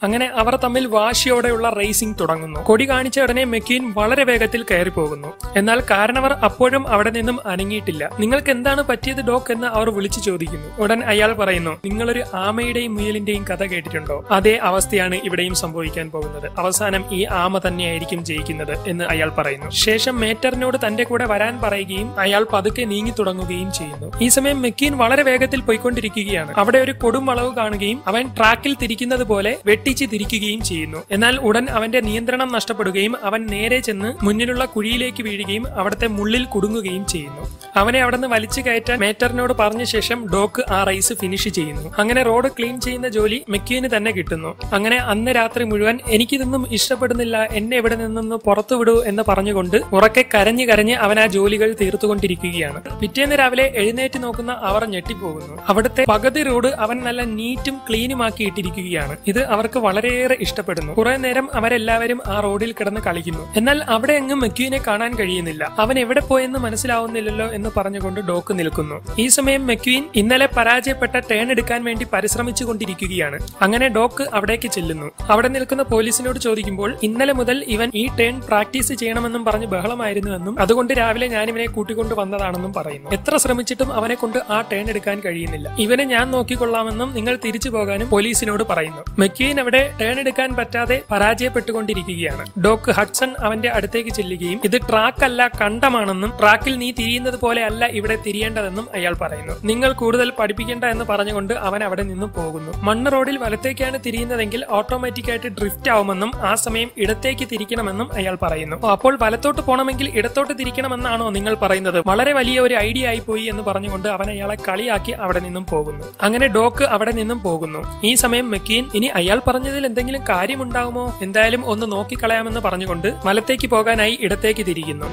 [SPEAKER 1] അങ്ങനെ അവർ തമ്മിൽ വാശിയോടെയുള്ള റേസിംഗ് തുടങ്ങുന്നു. കൊടി കാണിച്ച ഉടനെ മെക്കീൻ വളരെ വേഗത്തിൽ കയറി പോകുന്നു എന്നാൽ കാരണവർ അപ്പോഴും അവിടെ നിന്നും അനങ്ങിയിട്ടില്ല. നിങ്ങൾക്ക് എന്താണ് പറ്റിയത് ഡോക്? എന്ന് അവർ വിളിച്ചു ചോദിക്കുന്നു. ഉടൻ അയാൾ പറയുന്നു നിങ്ങളൊരു ആമയുടെയും മുയലിന്റെയും കഥ കേട്ടിട്ടുണ്ടോ? അതേ അവസ്ഥയാണ് ഇവിടെയും സംഭവിക്കാൻ പോകുന്നത്. അവസാനം ഈ ആമ തന്നെയായിരിക്കും ജയിക്കുന്നത് എന്ന് അയാൾ പറയുന്നു. ശേഷം മേറ്ററിനോട് തന്റെ കൂടെ വരാൻ പറയുകയും അയാൾ പതുക്കെ നീങ്ങി തുടങ്ങുകയും ചെയ്യുന്നു. ഈ സമയം മെക്കീൻ വളരെ വേഗത്തിൽ പോയിക്കൊണ്ടിരിക്കുകയാണ്. അവിടെ ഒരു കൊടും വളവ് കാണുകയും അവൻ ട്രാക്കിൽ തിരിക്കുന്നത് പോലെ വെട്ടിച്ച് തിരിക്കുകയും ചെയ്യുന്നു. എന്നാൽ ഉടൻ അവന്റെ നിയന്ത്രണം നഷ്ടപ്പെടുകയും അവൻ നേരെ ചെന്ന് മുന്നിലുള്ള കുഴിയിലേക്ക് വീഴുകയും അവിടുത്തെ മുള്ളിൽ കുടുങ്ങുകയും ചെയ്യുന്നു. അവനെ അവിടുന്ന് നിന്ന് വലിച്ചു കയറ്റാൻ മേറ്ററിനോട് പറഞ്ഞ ശേഷം ഡോക്ക് ആ റൈസ് ഫിനിഷ് ചെയ്യുന്നു. അങ്ങനെ റോഡ് ക്ലീൻ ചെയ്യുന്ന ജോലി മെക്യൂന് തന്നെ കിട്ടുന്നു. അങ്ങനെ അന്ന് രാത്രി മുഴുവൻ എനിക്കിതൊന്നും ഇഷ്ടപ്പെടുന്നില്ല എന്നെ ഇവിടെ നിന്നൊന്ന് പുറത്തു വിടൂ എന്ന് പറഞ്ഞുകൊണ്ട് ഉറക്കെ കരഞ്ഞു കരഞ്ഞ് അവൻ ആ ജോലികൾ തീർത്തുകൊണ്ടിരിക്കുകയാണ്. പിറ്റേന്ന് രാവിലെ എഴുന്നേറ്റ് നോക്കുന്ന അവർ ഞെട്ടിപ്പോകുന്നു. അവിടുത്തെ പകുതി റോഡ് അവൻ നല്ല നീറ്റും ക്ലീനുമാക്കി ഇട്ടിരിക്കുകയാണ് ഇത് അവർക്ക് വളരെയേറെ ഇഷ്ടപ്പെടുന്നു. കുറെ നേരം അവരെല്ലാവരും ആ റോഡിൽ കിടന്ന് കളിക്കുന്നു. എന്നാൽ അവിടെ എങ്ങും മെക്യൂവിനെ കാണാൻ കഴിയുന്നില്ല. അവൻ എവിടെ പോയെന്ന് മനസ്സിലാവുന്നില്ലല്ലോ എന്ന് പറഞ്ഞുകൊണ്ട് ഡോക്ക് നിൽക്കുന്നു. ഈ സമയം മെക്യൂൻ ഇന്നലെ പരാജയപ്പെട്ട ടേൺ എടുക്കാൻ വേണ്ടി പരിശ്രമിച്ചു കൊണ്ടിരിക്കുകയാണ് അങ്ങനെ ഡോക്ക് അവിടേക്ക് ചെല്ലുന്നു. അവിടെ നിൽക്കുന്ന പോലീസിനോട് ചോദിക്കുമ്പോൾ ഇന്നലെ മുതൽ ഇവൻ ഈ ടേൺ പ്രാക്ടീസ് ചെയ്യണമെന്നും പറഞ്ഞ് ബഹളമായിരുന്നുവെന്നും അതുകൊണ്ട് രാവിലെ ഞാൻ ഇവനെ കൂട്ടിക്കൊണ്ട് വന്നതാണെന്നും പറയുന്നു. എത്ര ശ്രമിച്ചിട്ടും അവനെ കൊണ്ട് ആ ടേൺ എടുക്കാൻ കഴിയുന്നില്ല. ഇവനെ ഞാൻ നോക്കിക്കൊള്ളാമെന്നും നിങ്ങൾ തിരിച്ചു പോകാനും പോലീസിനോട് പറയുന്നു. മെക്യൂൻ അവിടെ ടേൺ എടുക്കാൻ പറ്റാതെ പരാജയപ്പെട്ടുകൊണ്ടിരിക്കുകയാണ്. ഡോക്ക് ഹഡ്സൺ അവന്റെ അടുത്തേക്ക് ചെല്ലുകയും ഇത് ട്രാക്ക് അല്ല കണ്ടമാണെന്നും ട്രാക്കിൽ നീ തിരിയുന്നത് പോലെ അല്ല ഇവിടെ തിരിയേണ്ടതെന്നും അയാൾ പറയുന്നു. നിങ്ങൾ കൂടുതൽ പഠിപ്പിക്കേണ്ട എന്ന് പറഞ്ഞുകൊണ്ട് അവൻ അവിടെ നിന്നും പോകുന്നു. മണ്ണ് റോഡിൽ വലത്തേക്കാണ് തിരിയുന്നതെങ്കിൽ ഓട്ടോമാറ്റിക് ആയിട്ട് ഡ്രിഫ്റ്റ് ആവുമെന്നും ആ സമയം ഇടത്തേക്ക് തിരിക്കണമെന്നും അയാൾ പറയുന്നു. അപ്പോൾ വലത്തോട്ട് പോകണമെങ്കിൽ ഇടത്തോട്ട് തിരിക്കണമെന്നാണോ നിങ്ങൾ പറയുന്നത്? വളരെ വലിയ ഒരു ഐഡിയ ആയി പോയി എന്ന് പറഞ്ഞുകൊണ്ട് അവൻ അയാളെ കളിയാക്കി അവിടെ നിന്നും പോകുന്നു. അങ്ങനെ ഡോക്ക് അവിടെ നിന്നും പോകുന്നു. ഈ സമയം മെക്കീൻ ഇനി അയാൾ പറഞ്ഞതിൽ എന്തെങ്കിലും കാര്യമുണ്ടാകുമോ? എന്തായാലും ഒന്ന് നോക്കിക്കളയാമെന്ന് പറഞ്ഞുകൊണ്ട് മലത്തേക്ക് പോകാനായി ഇടത്തേക്ക് തിരിക്കുന്നു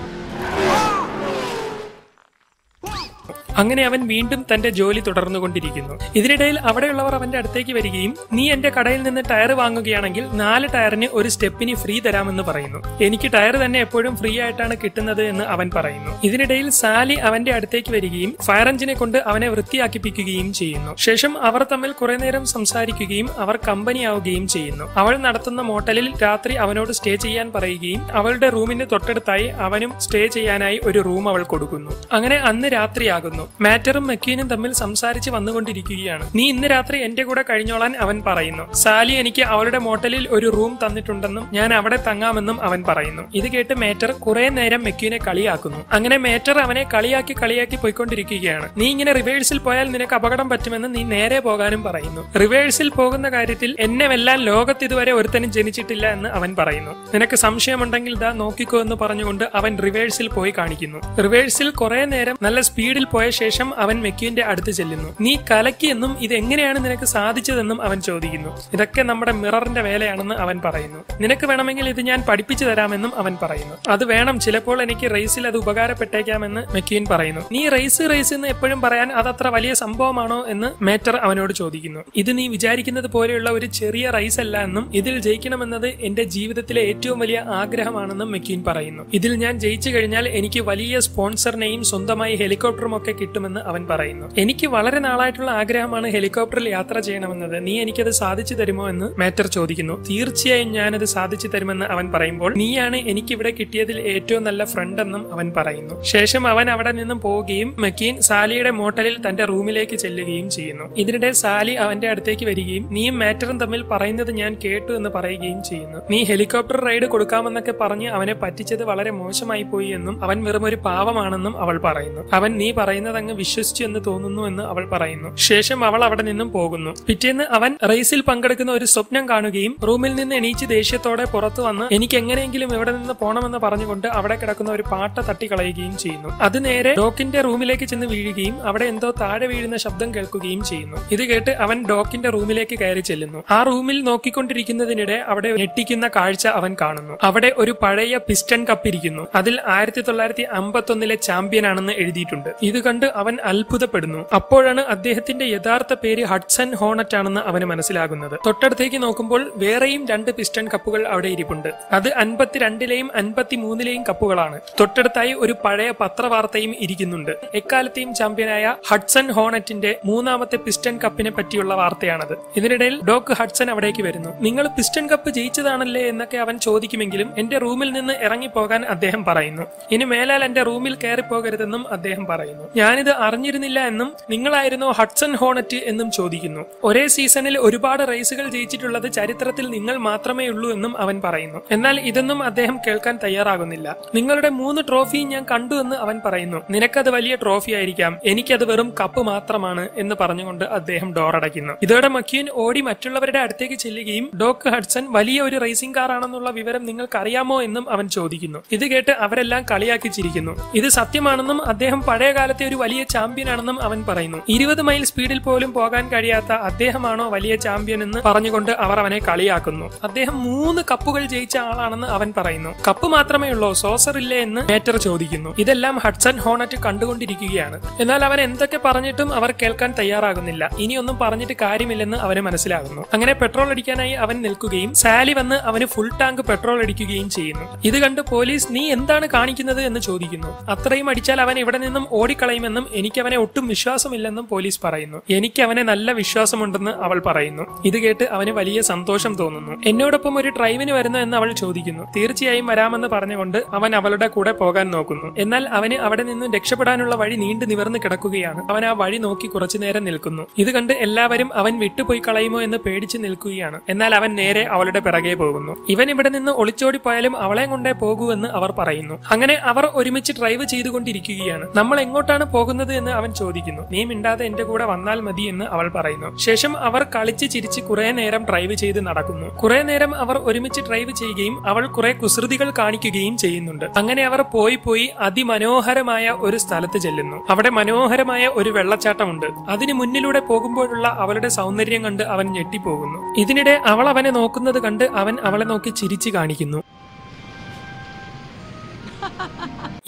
[SPEAKER 1] അങ്ങനെ അവൻ വീണ്ടും തന്റെ ജോലി തുടർന്നുകൊണ്ടിരിക്കുന്നു. ഇതിനിടയിൽ അവിടെയുള്ളവർ അവന്റെ അടുത്തേക്ക് വരികയും നീ എന്റെ കടയിൽ നിന്ന് ടയർ വാങ്ങുകയാണെങ്കിൽ നാല് ടയറിന് ഒരു സ്റ്റെപ്പിന് ഫ്രീ തരാമെന്ന് പറയുന്നു. എനിക്ക് ടയർ തന്നെ എപ്പോഴും ഫ്രീ ആയിട്ടാണ് കിട്ടുന്നത് എന്ന് അവൻ പറയുന്നു. ഇതിനിടയിൽ സാലി അവന്റെ അടുത്തേക്ക് വരികയും ഫയർ എഞ്ചിനെ കൊണ്ട് അവനെ വൃത്തിയാക്കിപ്പിക്കുകയും ചെയ്യുന്നു. ശേഷം അവർ തമ്മിൽ കുറെ നേരം സംസാരിക്കുകയും അവർ കമ്പനിയാവുകയും ചെയ്യുന്നു. അവൾ നടത്തുന്ന മോട്ടലിൽ രാത്രി അവനോട് സ്റ്റേ ചെയ്യാൻ പറയുകയും അവളുടെ റൂമിന് തൊട്ടടുത്തായി അവനും സ്റ്റേ ചെയ്യാനായി ഒരു റൂം അവൾ കൊടുക്കുന്നു. അങ്ങനെ അന്ന് രാത്രിയാകുന്നു. മാറ്ററും മെക്കീനും തമ്മിൽ സംസാരിച്ച് വന്നുകൊണ്ടിരിക്കുകയാണ്. നീ ഇന്ന് രാത്രി എന്റെ കൂടെ കഴിഞ്ഞോളാൻ അവൻ പറയുന്നു. സാലി എനിക്ക് അവളുടെ മോട്ടലിൽ ഒരു റൂം തന്നിട്ടുണ്ടെന്നും ഞാൻ അവിടെ തങ്ങാമെന്നും അവൻ പറയുന്നു. ഇത് കേട്ട് മാറ്റർ കുറെ നേരം മെക്യൂനെ കളിയാക്കുന്നു. അങ്ങനെ മാറ്റർ അവനെ കളിയാക്കി കളിയാക്കി പോയിക്കൊണ്ടിരിക്കുകയാണ്. നീ ഇങ്ങനെ റിവേഴ്സിൽ പോയാൽ നിനക്ക് അപകടം പറ്റുമെന്ന് നീ നേരെ പോകാനും പറയുന്നു. റിവേഴ്സിൽ പോകുന്ന കാര്യത്തിൽ എന്നെ വെല്ലാൻ ലോകത്ത് ഇതുവരെ ഒരുത്തനും ജനിച്ചിട്ടില്ല എന്ന് അവൻ പറയുന്നു. നിനക്ക് സംശയമുണ്ടെങ്കിൽ ദാ നോക്കിക്കോ എന്ന് പറഞ്ഞുകൊണ്ട് അവൻ റിവേഴ്സിൽ പോയി കാണിക്കുന്നു. റിവേഴ്സിൽ കുറെ നേരം നല്ല സ്പീഡിൽ പോയ ശേഷം അവൻ മെക്യുവിന്റെ അടുത്ത് ചെല്ലുന്നു. നീ കലക്കിയെന്നും ഇത് എങ്ങനെയാണ് നിനക്ക് സാധിച്ചതെന്നും അവൻ ചോദിക്കുന്നു. ഇതൊക്കെ നമ്മുടെ മിററിന്റെ വേലയാണെന്ന് അവൻ പറയുന്നു. നിനക്ക് വേണമെങ്കിൽ ഇത് ഞാൻ പഠിപ്പിച്ചു തരാമെന്നും അവൻ പറയുന്നു. അത് വേണം ചിലപ്പോൾ എനിക്ക് റേസിൽ അത് ഉപകാരപ്പെട്ടേക്കാമെന്ന് മെക്യൂൻ പറയുന്നു. നീ റേസ് റേസ് എന്ന് എപ്പോഴും പറയാൻ അതത്ര വലിയ സംഭവമാണോ? എന്ന് മേറ്റർ അവനോട് ചോദിക്കുന്നു. ഇത് നീ വിചാരിക്കുന്നത് പോലെയുള്ള ഒരു ചെറിയ റൈസ് അല്ല എന്നും ഇതിൽ ജയിക്കണമെന്നത് എന്റെ ജീവിതത്തിലെ ഏറ്റവും വലിയ ആഗ്രഹമാണെന്നും മെക്യൂൻ പറയുന്നു. ഇതിൽ ഞാൻ ജയിച്ചു കഴിഞ്ഞാൽ എനിക്ക് വലിയ സ്പോൺസറിനെയും സ്വന്തമായി ഹെലികോപ്റ്ററും ഒക്കെ കിട്ടുമെന്ന് അവൻ പറയുന്നു. എനിക്ക് വളരെ നാളായിട്ടുള്ള ആഗ്രഹമാണ് ഹെലികോപ്റ്ററിൽ യാത്ര ചെയ്യണമെന്നത്. നീ എനിക്കത് സാധിച്ചു തരുമോ എന്ന് മാറ്റർ ചോദിക്കുന്നു. തീർച്ചയായും ഞാനത് സാധിച്ചു തരുമെന്ന് അവൻ പറയുമ്പോൾ നീയാണ് എനിക്കിവിടെ കിട്ടിയതിൽ ഏറ്റവും നല്ല ഫ്രണ്ട് എന്നും അവൻ പറയുന്നു. ശേഷം അവൻ അവിടെ നിന്നും പോവുകയും മക്കീൻ സാലിയുടെ മോട്ടലിൽ തന്റെ റൂമിലേക്ക് ചെല്ലുകയും ചെയ്യുന്നു. ഇതിനിടെ സാലി അവന്റെ അടുത്തേക്ക് വരികയും നീയും മാറ്ററും തമ്മിൽ പറയുന്നത് ഞാൻ കേട്ടു എന്ന് പറയുകയും ചെയ്യുന്നു. നീ ഹെലികോപ്റ്റർ റൈഡ് കൊടുക്കാമെന്നൊക്കെ പറഞ്ഞ് അവനെ പറ്റിച്ചത് വളരെ മോശമായി പോയി എന്നും അവൻ വെറും ഒരു പാവമാണെന്നും അവൾ പറയുന്നു. അവൻ നീ പറയുന്നത് അങ്ങ് വിശ്വസിച്ചു എന്ന് തോന്നുന്നു എന്ന് അവൾ പറയുന്നു. ശേഷം അവൾ അവിടെ നിന്നും പോകുന്നു. പിറ്റേന്ന് അവൻ റേസിൽ പങ്കെടുക്കുന്ന ഒരു സ്വപ്നം കാണുകയും റൂമിൽ നിന്ന് എണീച്ച് ദേഷ്യത്തോടെ പുറത്തു വന്ന് എനിക്ക് എങ്ങനെയെങ്കിലും ഇവിടെ നിന്ന് പോണമെന്ന് പറഞ്ഞുകൊണ്ട് അവിടെ കിടക്കുന്ന ഒരു പാട്ട തട്ടിക്കളയുകയും ചെയ്യുന്നു. അത് നേരെ ഡോക്കിന്റെ റൂമിലേക്ക് ചെന്ന് വീഴുകയും അവിടെ എന്തോ താഴെ വീഴുന്ന ശബ്ദം കേൾക്കുകയും ചെയ്യുന്നു. ഇത് കേട്ട് അവൻ ഡോക്കിന്റെ റൂമിലേക്ക് കയറി ചെല്ലുന്നു. ആ റൂമിൽ നോക്കിക്കൊണ്ടിരിക്കുന്നതിനിടെ അവിടെ ഞെട്ടിക്കുന്ന കാഴ്ച അവൻ കാണുന്നു. അവിടെ ഒരു പഴയ പിസ്റ്റൺ കപ്പിരിക്കുന്നു. അതിൽ ആയിരത്തി തൊള്ളായിരത്തി അമ്പത്തൊന്നിലെ ചാമ്പ്യൻ ആണെന്ന് എഴുതിയിട്ടുണ്ട്. ഇത് കണ്ട് അവൻ അത്ഭുതപ്പെടുന്നു. അപ്പോഴാണ് അദ്ദേഹത്തിന്റെ യഥാർത്ഥ പേര് ഹഡ്സൺ ഹോണറ്റ് ആണെന്ന് അവന് മനസ്സിലാകുന്നത്. തൊട്ടടുത്തേക്ക് നോക്കുമ്പോൾ വേറെയും രണ്ട് പിസ്റ്റൺ കപ്പുകൾ അവിടെ ഇരിപ്പുണ്ട്. അത് അൻപത്തിരണ്ടിലെയും അൻപത്തിമൂന്നിലെയും കപ്പുകളാണ്. തൊട്ടടുത്തായി ഒരു പഴയ പത്രവാർത്തയും ഇരിക്കുന്നുണ്ട്. എക്കാലത്തെയും ചാമ്പ്യനായ ഹഡ്സൺ ഹോണറ്റിന്റെ മൂന്നാമത്തെ പിസ്റ്റൺ കപ്പിനെ പറ്റിയുള്ള വാർത്തയാണത്. ഇതിനിടയിൽ ഡോക് ഹഡ്സൺ അവിടേക്ക് വരുന്നു. നിങ്ങൾ പിസ്റ്റൺ കപ്പ് ജയിച്ചതാണല്ലേ? എന്നൊക്കെ അവൻ ചോദിക്കുമെങ്കിലും എന്റെ റൂമിൽ നിന്ന് ഇറങ്ങിപ്പോകാൻ അദ്ദേഹം പറയുന്നു. ഇനി മേലാൽ എന്റെ റൂമിൽ കയറി പോകരുതെന്നും അദ്ദേഹം പറയുന്നു. ഞാനിത് അറിഞ്ഞിരുന്നില്ല എന്നും നിങ്ങളായിരുന്നോ ഹഡ്സൺ ഹോണറ്റ് എന്നും ചോദിക്കുന്നു. ഒരേ സീസണിൽ ഒരുപാട് റേസുകൾ ജയിച്ചിട്ടുള്ളത് ചരിത്രത്തിൽ നിങ്ങൾ മാത്രമേ ഉള്ളൂ എന്നും അവൻ പറയുന്നു. എന്നാൽ ഇതൊന്നും അദ്ദേഹം കേൾക്കാൻ തയ്യാറാകുന്നില്ല. നിങ്ങളുടെ മൂന്ന് ട്രോഫിയും ഞാൻ കണ്ടു എന്ന് അവൻ പറയുന്നു. നിനക്കത് വലിയ ട്രോഫി ആയിരിക്കാം. എനിക്കത് വെറും കപ്പ് മാത്രമാണ് എന്ന് പറഞ്ഞുകൊണ്ട് അദ്ദേഹം ഡോറടയ്ക്കുന്നു. ഇതോടെ മക്യൂൻ ഓടി മറ്റുള്ളവരുടെ അടുത്തേക്ക് ചെല്ലുകയും ഡോക്ക് ഹഡ്സൺ വലിയ ഒരു റേസിംഗ് കാർ ആണെന്നുള്ള വിവരം നിങ്ങൾക്കറിയാമോ എന്നും അവൻ ചോദിക്കുന്നു. ഇത് കേട്ട് അവരെല്ലാം കളിയാക്കി ചിരിക്കുന്നു ഇത് സത്യമാണെന്നും അദ്ദേഹം പഴയ കാലത്തെ ഒരു വലിയ ചാമ്പ്യൻ ആണെന്നും അവൻ പറയുന്നു. ഇരുപത് മൈൽ സ്പീഡിൽ പോലും പോകാൻ കഴിയാത്ത അദ്ദേഹമാണോ വലിയ ചാമ്പ്യൻ എന്ന് പറഞ്ഞുകൊണ്ട് അവർ അവനെ കളിയാക്കുന്നു. അദ്ദേഹം മൂന്ന് കപ്പുകൾ ജയിച്ച ആളാണെന്ന് അവൻ പറയുന്നു. കപ്പ് മാത്രമേ ഉള്ളൂ സോസർ ഇല്ലേ എന്ന് മേറ്റർ ചോദിക്കുന്നു. ഇതെല്ലാം ഹഡ്സൺ ഹോണറ്റ് കണ്ടുകൊണ്ടിരിക്കുകയാണ്. എന്നാൽ അവൻ എന്തൊക്കെ പറഞ്ഞിട്ടും അവർ കേൾക്കാൻ തയ്യാറാകുന്നില്ല. ഇനിയൊന്നും പറഞ്ഞിട്ട് കാര്യമില്ലെന്ന് അവന് മനസ്സിലാകുന്നു. അങ്ങനെ പെട്രോൾ അടിക്കാനായി അവൻ നിൽക്കുകയും സാലി വന്ന് അവന് ഫുൾ ടാങ്ക് പെട്രോൾ അടിക്കുകയും ചെയ്യുന്നു. ഇത് കണ്ട് പോലീസ് നീ എന്താണ് കാണിക്കുന്നത്? എന്ന് ചോദിക്കുന്നു. അത്രയും അടിച്ചാൽ അവൻ ഇവിടെ നിന്നും ഓടിക്കളയുമെന്നും എനിക്ക് അവനെ ഒട്ടും വിശ്വാസമില്ലെന്നും പോലീസ് പറയുന്നു. എനിക്ക് അവനെ നല്ല വിശ്വാസമുണ്ടെന്ന് അവൾ പറയുന്നു. ഇത് കേട്ട് അവന് വലിയ സന്തോഷം തോന്നുന്നു. എന്നോടൊപ്പം ഒരു ഡ്രൈവിന് വരുന്നു എന്ന് അവൾ ചോദിക്കുന്നു. തീർച്ചയായും വരാമെന്ന് പറഞ്ഞുകൊണ്ട് അവൻ അവളുടെ കൂടെ പോകാൻ നോക്കുന്നു. എന്നാൽ അവന് അവിടെ നിന്നും രക്ഷപ്പെടാനുള്ള വഴി നീണ്ടു നിവർന്ന് കിടക്കുകയാണ്. അവൻ ആ വഴി നോക്കി കുറച്ചു നേരം നിൽക്കുന്നു. ഇത് കണ്ട് എല്ലാവരും അവൻ വിട്ടുപോയി കളയുമോ എന്ന് പേടിച്ച് നിൽക്കുകയാണ്. എന്നാൽ അവൻ നേരെ അവളുടെ പിറകെ പോകുന്നു. ഇവൻ ഇവിടെ നിന്ന് ഒളിച്ചോടി പോയാലും അവളെ കൊണ്ടേ പോകൂ എന്ന് അവർ പറയുന്നു. അങ്ങനെ അവർ ഒരുമിച്ച് ഡ്രൈവ് ചെയ്തുകൊണ്ടിരിക്കുകയാണ്. നമ്മൾ എങ്ങോട്ടാണ് പോകുന്നത് എന്ന് അവൻ ചോദിക്കുന്നു. നീ മിണ്ടാതെ എന്റെ കൂടെ വന്നാൽ മതി എന്ന് അവൾ പറയുന്നു. ശേഷം അവർ കളിച്ച് ചിരിച്ച് കുറെ നേരം ഡ്രൈവ് ചെയ്ത് നടക്കുന്നു. കുറെ നേരം അവർ ഒരുമിച്ച് ഡ്രൈവ് ചെയ്യുകയും അവൾ കുറെ കുസൃതികൾ കാണിക്കുകയും ചെയ്യുന്നുണ്ട്. അങ്ങനെ അവർ പോയി പോയി അതിമനോഹരമായ ഒരു സ്ഥലത്ത് ചെല്ലുന്നു. അവിടെ മനോഹരമായ ഒരു വെള്ളച്ചാട്ടമുണ്ട്. അതിന് മുന്നിലൂടെ പോകുമ്പോഴുള്ള അവളുടെ സൗന്ദര്യം കണ്ട് അവൻ ഞെട്ടിപ്പോകുന്നു. ഇതിനിടെ അവൾ അവനെ നോക്കുന്നത് കണ്ട് അവൻ അവളെ നോക്കി ചിരിച്ചു കാണിക്കുന്നു.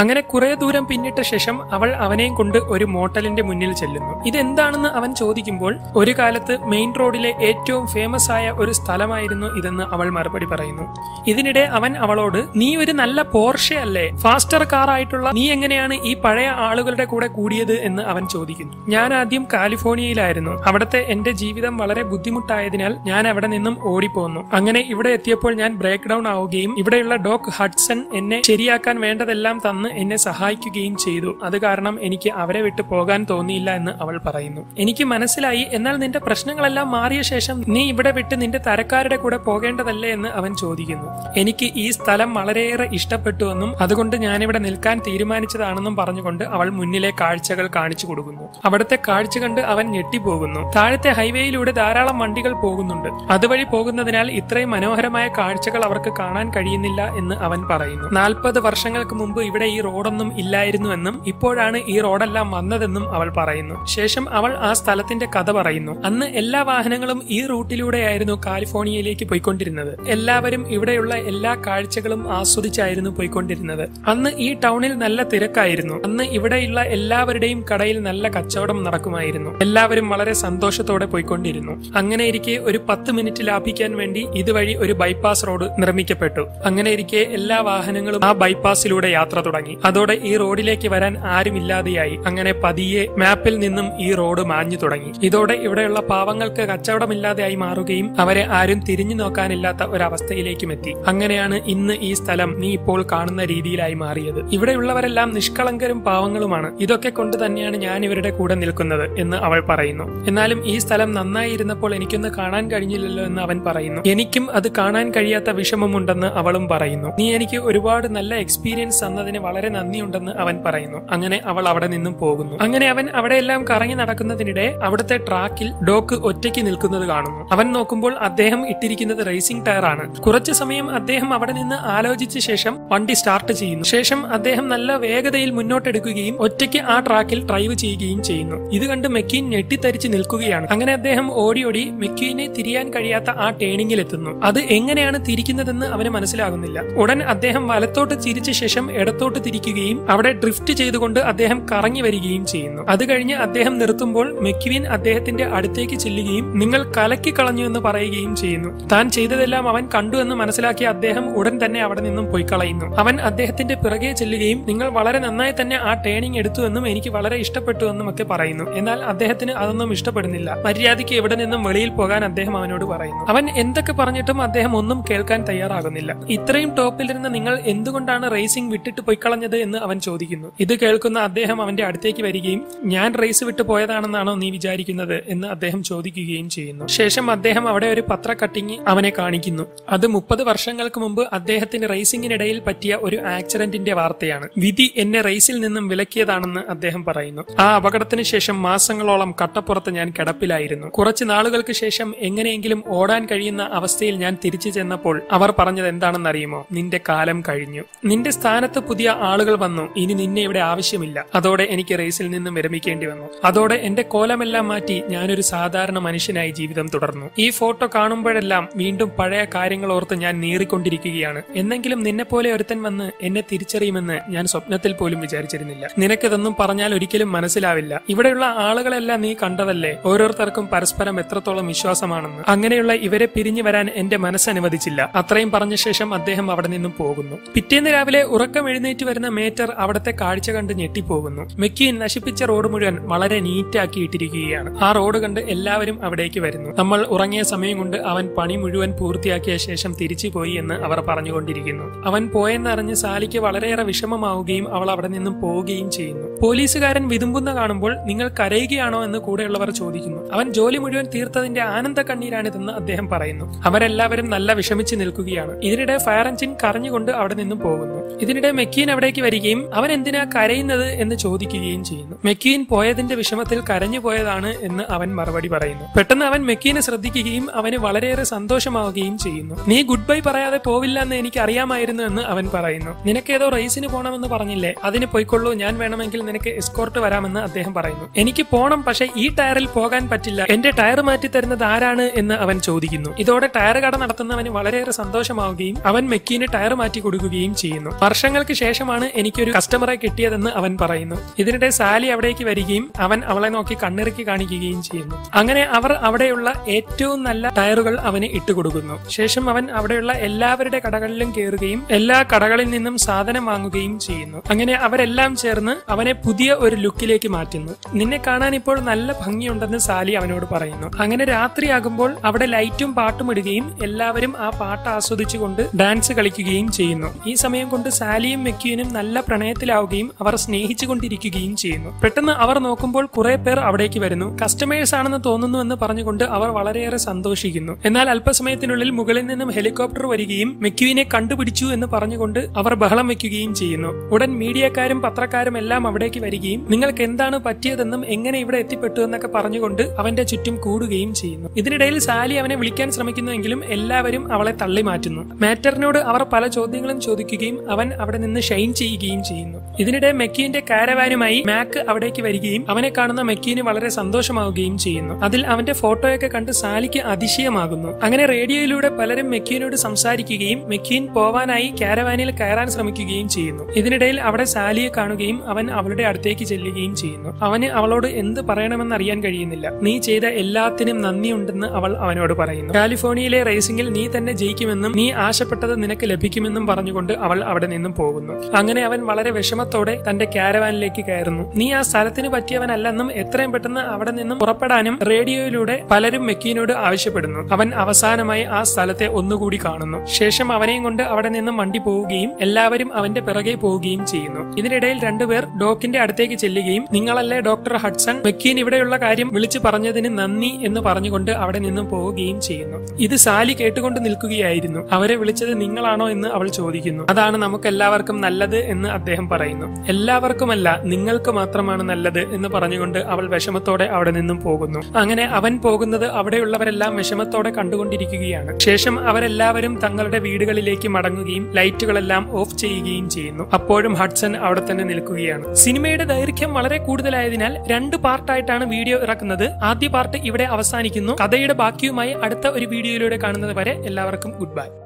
[SPEAKER 1] അങ്ങനെ കുറെ ദൂരം പിന്നിട്ട ശേഷം അവൾ അവനെയും കൊണ്ട് ഒരു മോട്ടലിന്റെ മുന്നിൽ ചെല്ലുന്നു. ഇതെന്താണെന്ന് അവൻ ചോദിക്കുമ്പോൾ ഒരു കാലത്ത് മെയിൻ റോഡിലെ ഏറ്റവും ഫേമസ് ആയ ഒരു സ്ഥലമായിരുന്നു ഇതെന്ന് അവൾ മറുപടി പറയുന്നു. ഇതിനിടെ അവൻ അവളോട് നീ ഒരു നല്ല പോർഷെ അല്ലേ? ഫാസ്റ്റർ കാർ ആയിട്ടുള്ള നീ എങ്ങനെയാണ് ഈ പഴയ ആളുകളുടെ കൂടെ കൂടിയത്? എന്ന് അവൻ ചോദിക്കുന്നു. ഞാൻ ആദ്യം കാലിഫോർണിയയിലായിരുന്നു. അവിടുത്തെ എന്റെ ജീവിതം വളരെ ബുദ്ധിമുട്ടായതിനാൽ ഞാൻ അവിടെ നിന്നും ഓടിപ്പോന്നു. അങ്ങനെ ഇവിടെ എത്തിയപ്പോൾ ഞാൻ ബ്രേക്ക് ഡൗൺ ആവുകയും ഇവിടെയുള്ള ഡോക് ഹഡ്സൺ എന്നെ ശരിയാക്കാൻ വേണ്ടതെല്ലാം തന്ന് എന്നെ സഹായിക്കുകയും ചെയ്തു. അത് കാരണം എനിക്ക് അവരെ വിട്ട് പോകാൻ തോന്നിയില്ല എന്ന് അവൾ പറയുന്നു. എനിക്ക് മനസ്സിലായി എന്നാൽ നിന്റെ പ്രശ്നങ്ങളെല്ലാം മാറിയ ശേഷം നീ ഇവിടെ വിട്ട് നിന്റെ തരക്കാരുടെ കൂടെ പോകേണ്ടതല്ലേ എന്ന് അവൻ ചോദിക്കുന്നു. എനിക്ക് ഈ സ്ഥലം വളരെയേറെ ഇഷ്ടപ്പെട്ടുവെന്നും അതുകൊണ്ട് ഞാനിവിടെ നിൽക്കാൻ തീരുമാനിച്ചതാണെന്നും പറഞ്ഞുകൊണ്ട് അവൾ മുന്നിലെ കാഴ്ചകൾ കാണിച്ചു കൊടുക്കുന്നു. അവിടുത്തെ കാഴ്ച കണ്ട് അവൻ ഞെട്ടിപ്പോകുന്നു. താഴത്തെ ഹൈവേയിലൂടെ ധാരാളം വണ്ടികൾ പോകുന്നുണ്ട്. അതുവഴി പോകുന്നതിനാൽ ഇത്രയും മനോഹരമായ കാഴ്ചകൾ അവർക്ക് കാണാൻ കഴിയുന്നില്ല എന്ന് അവൻ പറയുന്നു. നാൽപ്പത് വർഷങ്ങൾക്ക് മുമ്പ് ഇവിടെ ഈ റോഡൊന്നും ഇല്ലായിരുന്നുവെന്നും ഇപ്പോഴാണ് ഈ റോഡെല്ലാം വന്നതെന്നും അവൾ പറയുന്നു. ശേഷം അവൾ ആ സ്ഥലത്തിന്റെ കഥ പറയുന്നു. അന്ന് എല്ലാ വാഹനങ്ങളും ഈ റൂട്ടിലൂടെയായിരുന്നു കാലിഫോർണിയയിലേക്ക് പോയിക്കൊണ്ടിരുന്നത്. എല്ലാവരും ഇവിടെയുള്ള എല്ലാ കാഴ്ചകളും ആസ്വദിച്ചായിരുന്നു പോയിക്കൊണ്ടിരുന്നത്. അന്ന് ഈ ടൗണിൽ നല്ല തിരക്കായിരുന്നു. അന്ന് ഇവിടെയുള്ള എല്ലാവരുടെയും കടയിൽ നല്ല കച്ചവടം നടക്കുമായിരുന്നു. എല്ലാവരും വളരെ സന്തോഷത്തോടെ പോയിക്കൊണ്ടിരുന്നു. അങ്ങനെ ഇരിക്കെ ഒരു പത്ത് മിനിറ്റ് ലാഭിക്കാൻ വേണ്ടി ഇതുവഴി ഒരു ബൈപ്പാസ് റോഡ് നിർമ്മിക്കപ്പെട്ടു. അങ്ങനെ ഇരിക്കെ എല്ലാ വാഹനങ്ങളും ആ ബൈപ്പാസിലൂടെ യാത്ര തുടങ്ങി. അതോടെ ഈ റോഡിലേക്ക് വരാൻ ആരുമില്ലാതെയായി. അങ്ങനെ പതിയെ മാപ്പിൽ നിന്നും ഈ റോഡ് മാഞ്ഞു തുടങ്ങി. ഇതോടെ ഇവിടെയുള്ള പാവങ്ങൾക്ക് കച്ചവടമില്ലാതെയായി മാറുകയും അവരെ ആരും തിരിഞ്ഞു നോക്കാനില്ലാത്ത ഒരവസ്ഥയിലേക്കും എത്തി. അങ്ങനെയാണ് ഇന്ന് ഈ സ്ഥലം നീ ഇപ്പോൾ കാണുന്ന രീതിയിലായി മാറിയത്. ഇവിടെയുള്ളവരെല്ലാം നിഷ്കളങ്കരും പാവങ്ങളുമാണ്. ഇതൊക്കെ കൊണ്ട് തന്നെയാണ് ഞാൻ ഇവരുടെ കൂടെ നിൽക്കുന്നത് എന്ന് അവൾ പറയുന്നു. എന്നാലും ഈ സ്ഥലം നന്നായിരുന്നപ്പോൾ എനിക്കൊന്ന് കാണാൻ കഴിഞ്ഞില്ലല്ലോ എന്ന് അവൻ പറയുന്നു. എനിക്കും അത് കാണാൻ കഴിയാത്ത വിഷമമുണ്ടെന്ന് അവളും പറയുന്നു. നീ എനിക്ക് ഒരുപാട് നല്ല എക്സ്പീരിയൻസ് തന്നതിന് വളരെ നന്ദിയുണ്ടെന്ന് അവൻ പറയുന്നു. അങ്ങനെ അവൾ അവിടെ നിന്നും പോകുന്നു. അങ്ങനെ അവൻ അവിടെയെല്ലാം കറങ്ങി നടക്കുന്നതിനിടെ അവിടുത്തെ ട്രാക്കിൽ ഡോക്ക് ഒറ്റയ്ക്ക് നിൽക്കുന്നത് കാണുന്നു. അവൻ നോക്കുമ്പോൾ അദ്ദേഹം ഇട്ടിരിക്കുന്നത് റേസിംഗ് ടയർ ആണ്. കുറച്ചു സമയം അദ്ദേഹം അവിടെ നിന്ന് ആലോചിച്ച ശേഷം വണ്ടി സ്റ്റാർട്ട് ചെയ്യുന്നു. ശേഷം അദ്ദേഹം നല്ല വേഗതയിൽ മുന്നോട്ടെടുക്കുകയും ഒറ്റയ്ക്ക് ആ ട്രാക്കിൽ ഡ്രൈവ് ചെയ്യുകയും ചെയ്യുന്നു. ഇത് കണ്ട് മെക്കീൻ ഞെട്ടിത്തരിച്ച് നിൽക്കുകയാണ്. അങ്ങനെ അദ്ദേഹം ഓടിയോടി ഓടി മെക്കീനെ തിരിയാൻ കഴിയാത്ത ആ ടേണിംഗിൽ എത്തുന്നു. അത് എങ്ങനെയാണ് തിരിക്കുന്നതെന്ന് അവന് മനസ്സിലാകുന്നില്ല. ഉടൻ അദ്ദേഹം വലത്തോട്ട് തിരിച്ച ശേഷം ഇടത്തോട്ട് തിരിക്കുകയും അവിടെ ഡ്രിഫ്റ്റ് ചെയ്തുകൊണ്ട് അദ്ദേഹം കറങ്ങി വരികയും ചെയ്യുന്നു. അത് കഴിഞ്ഞ് അദ്ദേഹം നിർത്തുമ്പോൾ മെക്വിൻ അദ്ദേഹത്തിന്റെ അടുത്തേക്ക് ചെല്ലുകയും നിങ്ങൾ കലക്കി കളഞ്ഞു എന്ന് പറയുകയും ചെയ്യുന്നു. താൻ ചെയ്തതെല്ലാം അവൻ കണ്ടു എന്ന് മനസ്സിലാക്കിയ അദ്ദേഹം ഉടൻ തന്നെ അവിടെ നിന്നും പോയി കളയുന്നു. അവൻ അദ്ദേഹത്തിന്റെ പിറകെ ചെല്ലുകയും നിങ്ങൾ വളരെ നന്നായി തന്നെ ആ ട്രെയിനിങ് എടുത്തു എന്നും എനിക്ക് വളരെ ഇഷ്ടപ്പെട്ടു എന്നും ഒക്കെ പറയുന്നു. എന്നാൽ അദ്ദേഹത്തിന് അതൊന്നും ഇഷ്ടപ്പെടുന്നില്ല. മര്യാദയ്ക്ക് എവിടെ നിന്നും വെളിയിൽ പോകാൻ അദ്ദേഹം അവനോട് പറയുന്നു. അവൻ എന്തൊക്കെ പറഞ്ഞിട്ടും അദ്ദേഹം ഒന്നും കേൾക്കാൻ തയ്യാറാകുന്നില്ല. ഇത്രയും ടോപ്പിലിരുന്ന് നിങ്ങൾ എന്തുകൊണ്ടാണ് റേസിംഗ് വിട്ടിട്ട് പൊയ്ക്കളഞ്ഞത് എന്ന് അവൻ ചോദിക്കുന്നു. ഇത് കേൾക്കുന്ന അദ്ദേഹം അവന്റെ അടുത്തേക്ക് വരികയും ഞാൻ റേസ് വിട്ടു പോയതാണെന്നാണോ നീ വിചാരിക്കുന്നത്? എന്ന് അദ്ദേഹം ചോദിക്കുകയും ചെയ്യുന്നു. ശേഷം അദ്ദേഹം അവിടെ ഒരു പത്ര കട്ടിങ് അവനെ കാണിക്കുന്നു. അത് മുപ്പത് വർഷങ്ങൾക്ക് മുമ്പ് അദ്ദേഹത്തിന് റേസിംഗിനിടയിൽ പറ്റിയ ഒരു ആക്സിഡന്റിന്റെ വാർത്തയാണ്. വിധി എന്നെ റേസിൽ നിന്നും വിലക്കിയതാണെന്ന് അദ്ദേഹം പറയുന്നു. ആ അപകടത്തിന് ശേഷം മാസങ്ങളോളം കട്ടപ്പുറത്ത് ഞാൻ കിടപ്പിലായിരുന്നു. കുറച്ച് നാളുകൾക്ക് ശേഷം എങ്ങനെയെങ്കിലും ഓടാൻ കഴിയുന്ന അവസ്ഥയിൽ ഞാൻ തിരിച്ചു ചെന്നപ്പോൾ അവർ പറഞ്ഞത് എന്താണെന്നറിയുമോ നിന്റെ കാലം കഴിഞ്ഞു. നിന്റെ സ്ഥാനത്ത് പുതിയ ആളുകൾ വന്നു. ഇനി നിന്നെ ഇവിടെ ആവശ്യമില്ല. അതോടെ എനിക്ക് റേസിൽ നിന്നും വിരമിക്കേണ്ടി വന്നു. അതോടെ എന്റെ കോലമെല്ലാം മാറ്റി ഞാനൊരു സാധാരണ മനുഷ്യനായി ജീവിതം തുടർന്നു. ഈ ഫോട്ടോ കാണുമ്പോഴെല്ലാം വീണ്ടും പഴയ കാര്യങ്ങൾ ഓർത്ത് ഞാൻ നീറിക്കൊണ്ടിരിക്കുകയാണ്. എന്നെങ്കിലും നിന്നെ പോലെ ഒരുത്തൻ വന്ന് എന്നെ തിരിച്ചറിയുമെന്ന് ഞാൻ സ്വപ്നത്തിൽ പോലും വിചാരിച്ചിരുന്നില്ല. നിനക്കിതൊന്നും പറഞ്ഞാൽ ഒരിക്കലും മനസ്സിലാവില്ല. ഇവിടെയുള്ള ആളുകളെല്ലാം നീ കണ്ടതല്ലേ? ഓരോരുത്തർക്കും പരസ്പരം എത്രത്തോളം വിശ്വാസമാണെന്ന്. അങ്ങനെയുള്ള ഇവരെ പിരിഞ്ഞു വരാൻ എന്റെ മനസ്സനുവദിച്ചില്ല അത്രയും പറഞ്ഞ ശേഷം അദ്ദേഹം അവിടെ നിന്നും പോകുന്നു. പിറ്റേന്ന് രാവിലെ ഉറക്കം എഴുന്നേറ്റ് വരുന്ന മേറ്റർ അവിടത്തെ കാഴ്ച കണ്ട് ഞെട്ടിപ്പോകുന്നു. മെക്കീൻ നശിപ്പിച്ച റോഡ് മുഴുവൻ വളരെ നീറ്റാക്കി ഇട്ടിരിക്കുകയാണ് ആ റോഡ് കണ്ട് എല്ലാവരും അവിടേക്ക് വരുന്നു. നമ്മൾ ഉറങ്ങിയ സമയം കൊണ്ട് അവൻ പണി മുഴുവൻ പൂർത്തിയാക്കിയ ശേഷം തിരിച്ചു പോയി എന്ന് അവർ പറഞ്ഞുകൊണ്ടിരിക്കുന്നു. അവൻ പോയെന്നറിഞ്ഞ് സാലിക്ക് വളരെയേറെ വിഷമമാവുകയും അവൾ അവിടെ നിന്നും പോവുകയും ചെയ്യുന്നു. പോലീസുകാരൻ വിതുമ്പുന്ന കാണുമ്പോൾ നിങ്ങൾ കരയുകയാണോ എന്ന് കൂടെയുള്ളവർ ചോദിക്കുന്നു. അവൻ ജോലി മുഴുവൻ തീർത്തതിന്റെ ആനന്ദ കണ്ണീരാണിതെന്ന് അദ്ദേഹം പറയുന്നു. അവരെല്ലാവരും നല്ല വിഷമിച്ച് നിൽക്കുകയാണ്. ഇതിനിടെ ഫയർ എഞ്ചിൻ കറഞ്ഞുകൊണ്ട് അവിടെ നിന്നും പോകുന്നു. ഇതിനിടെ മെക്കീൻ അവിടേക്ക് വരികയും അവൻ എന്തിനാ കരയുന്നത് എന്ന് ചോദിക്കുകയും ചെയ്യുന്നു. മെക്കീൻ പോയതിന്റെ വിഷമത്തിൽ കരഞ്ഞു പോയതാണ് എന്ന് അവൻ മറുപടി പറയുന്നു. പെട്ടെന്ന് അവൻ മെക്കീനെ ശ്രദ്ധിക്കുകയും അവന് വളരെയേറെ സന്തോഷമാവുകയും ചെയ്യുന്നു. നീ ഗുഡ് ബൈ പറയാതെ പോവില്ല എന്ന് എനിക്ക് അറിയാമായിരുന്നു എന്ന് അവൻ പറയുന്നു. നിനക്കേതോ റേസിന് പോണമെന്ന് പറഞ്ഞില്ലേ? അതിന് പോയിക്കൊള്ളൂ. ഞാൻ വേണമെങ്കിൽ നിനക്ക് എസ്കോർട്ട് വരാമെന്ന് അദ്ദേഹം പറയുന്നു. എനിക്ക് പോണം പക്ഷേ ഈ ടയറിൽ പോകാൻ പറ്റില്ല. എന്റെ ടയർ മാറ്റി തരുന്നത് ആരാണ് എന്ന് അവൻ ചോദിക്കുന്നു. ഇതോടെ ടയർ കട നടത്തുന്നവന് വളരെയേറെ സന്തോഷമാവുകയും അവൻ മെക്കീന് ടയർ മാറ്റി കൊടുക്കുകയും ചെയ്യുന്നു. വർഷങ്ങൾക്ക് ശേഷം ശേഷമാണ് എനിക്കൊരു കസ്റ്റമറെ കിട്ടിയതെന്ന് അവൻ പറയുന്നു. ഇതിനിടെ സാലി അവിടേക്ക് വരികയും അവൻ അവളെ നോക്കി കണ്ണിറുക്കി കാണിക്കുകയും ചെയ്യുന്നു. അങ്ങനെ അവർ അവിടെയുള്ള ഏറ്റവും നല്ല ടയറുകൾ അവന് ഇട്ടുകൊടുക്കുന്നു. ശേഷം അവൻ അവിടെയുള്ള എല്ലാവരുടെ കടകളിലും കയറുകയും എല്ലാ കടകളിൽ നിന്നും സാധനം വാങ്ങുകയും ചെയ്യുന്നു. അങ്ങനെ അവരെല്ലാം ചേർന്ന് അവനെ പുതിയ ഒരു ലുക്കിലേക്ക് മാറ്റുന്നു. നിന്നെ കാണാൻ ഇപ്പോൾ നല്ല ഭംഗിയുണ്ടെന്ന് സാലി അവനോട് പറയുന്നു. അങ്ങനെ രാത്രിയാകുമ്പോൾ അവിടെ ലൈറ്റും പാട്ടും ഇടുകയും എല്ലാവരും ആ പാട്ട് ആസ്വദിച്ചുകൊണ്ട് ഡാൻസ് കളിക്കുകയും ചെയ്യുന്നു. ഈ സമയം കൊണ്ട് സാലിയും മെക്യൂനും നല്ല പ്രണയത്തിലാവുകയും അവർ സ്നേഹിച്ചുകൊണ്ടിരിക്കുകയും ചെയ്യുന്നു. പെട്ടെന്ന് അവർ നോക്കുമ്പോൾ കുറെ പേർ അവിടേക്ക് വരുന്നു. കസ്റ്റമേഴ്സ് ആണെന്ന് തോന്നുന്നു എന്ന് പറഞ്ഞുകൊണ്ട് അവർ വളരെയേറെ സന്തോഷിക്കുന്നു. എന്നാൽ അല്പസമയത്തിനുള്ളിൽ മുകളിൽ നിന്നും ഹെലികോപ്റ്റർ വരികയും മെക്യൂവിനെ കണ്ടുപിടിച്ചു എന്ന് പറഞ്ഞുകൊണ്ട് അവർ ബഹളം വെക്കുകയും ചെയ്യുന്നു. ഉടൻ മീഡിയക്കാരും പത്രക്കാരും എല്ലാം അവിടേക്ക് വരികയും നിങ്ങൾക്ക് എന്താണ് പറ്റിയതെന്നും എങ്ങനെ ഇവിടെ എത്തിപ്പെട്ടു എന്നൊക്കെ പറഞ്ഞുകൊണ്ട് അവന്റെ ചുറ്റും കൂടുകയും ചെയ്യുന്നു. ഇതിനിടയിൽ സാലി അവനെ വിളിക്കാൻ ശ്രമിക്കുന്നുവെങ്കിലും എല്ലാവരും അവളെ തള്ളി മാറ്റുന്നു മാറ്ററിനോട് അവർ പല ചോദ്യങ്ങളും ചോദിക്കുകയും അവൻ അവിടെ നിന്ന് ഷൈൻ ചെയ്യുകയും ചെയ്യുന്നു. ഇതിനിടെ മെക്കീന്റെ കാരവാനുമായി മാക്ക് അവിടേക്ക് വരികയും അവനെ കാണുന്ന മെക്കീന് വളരെ സന്തോഷമാവുകയും ചെയ്യുന്നു. അതിൽ അവന്റെ ഫോട്ടോയൊക്കെ കണ്ട് സാലിക്ക് അതിശയമാകുന്നു. അങ്ങനെ റേഡിയോയിലൂടെ പലരും മെക്കീനോട് സംസാരിക്കുകയും മെക്കീൻ പോവാനായി കാരവാനിൽ കയറാൻ ശ്രമിക്കുകയും ചെയ്യുന്നു. ഇതിനിടയിൽ അവിടെ സാലിയെ കാണുകയും അവൻ അവളുടെ അടുത്തേക്ക് ചെല്ലുകയും ചെയ്യുന്നു. അവന് അവളോട് എന്ത് പറയണമെന്ന് അറിയാൻ കഴിയുന്നില്ല. നീ ചെയ്ത എല്ലാത്തിനും നന്ദിയുണ്ടെന്ന് അവൾ അവനോട് പറയുന്നു. കാലിഫോർണിയയിലെ റേസിംഗിൽ നീ തന്നെ ജയിക്കുമെന്നും നീ ആശപ്പെട്ടത് നിനക്ക് ലഭിക്കുമെന്നും പറഞ്ഞുകൊണ്ട് അവൾ അവിടെ നിന്നും പോകുന്നു. അങ്ങനെ അവൻ വളരെ വിഷമത്തോടെ തന്റെ കാരവാനിലേക്ക് കയറുന്നു. നീ ആ സ്ഥലത്തിന് പറ്റിയവനല്ലെന്നും എത്രയും പെട്ടെന്ന് അവിടെ നിന്നും പുറപ്പെടാനും റേഡിയോയിലൂടെ പലരും മെക്കീനോട് ആവശ്യപ്പെടുന്നു. അവൻ അവസാനമായി ആ സ്ഥലത്തെ ഒന്നുകൂടി കാണുന്നു. ശേഷം അവനെയും കൊണ്ട് അവിടെ നിന്നും വണ്ടി പോവുകയും എല്ലാവരും അവന്റെ പിറകെ പോവുകയും ചെയ്യുന്നു. ഇതിനിടയിൽ രണ്ടുപേർ ഡോക്കിന്റെ അടുത്തേക്ക് ചെല്ലുകയും നിങ്ങളല്ലേ ഡോക്ടർ ഹഡ്സൺ? മെക്കീൻ ഇവിടെയുള്ള കാര്യം വിളിച്ചു പറഞ്ഞതിന് നന്ദി എന്ന് പറഞ്ഞുകൊണ്ട് അവിടെ നിന്നും പോവുകയും ചെയ്യുന്നു. ഇത് സാലി കേട്ടുകൊണ്ട് നിൽക്കുകയായിരുന്നു. അവരെ വിളിച്ചത് നിങ്ങളാണോ എന്ന് അവൾ ചോദിക്കുന്നു. അതാണ് നമുക്ക് എല്ലാവർക്കും നല്ലത് എന്ന് അദ്ദേഹം പറയുന്നു. എല്ലാവർക്കുമല്ല നിങ്ങൾക്ക് മാത്രമാണ് നല്ലത് എന്ന് പറഞ്ഞുകൊണ്ട് അവൾ വിഷമത്തോടെ അവിടെ നിന്നും പോകുന്നു. അങ്ങനെ അവൻ പോകുന്നത് അവിടെയുള്ളവരെല്ലാം വിഷമത്തോടെ കണ്ടുകൊണ്ടിരിക്കുകയാണ്. ശേഷം അവരെല്ലാവരും തങ്ങളുടെ വീടുകളിലേക്ക് മടങ്ങുകയും ലൈറ്റുകളെല്ലാം ഓഫ് ചെയ്യുകയും ചെയ്യുന്നു. അപ്പോഴും ഹഡ്സൺ അവിടെ തന്നെ നിൽക്കുകയാണ്. സിനിമയുടെ ദൈർഘ്യം വളരെ കൂടുതലായതിനാൽ രണ്ട് പാർട്ടായിട്ടാണ് വീഡിയോ ഇറക്കുന്നത്. ആദ്യ പാർട്ട് ഇവിടെ അവസാനിക്കുന്നു. കഥയുടെ ബാക്കിയുമായി അടുത്ത ഒരു വീഡിയോയിലൂടെ കാണുന്നത് വരെ എല്ലാവർക്കും ഗുഡ് ബൈ.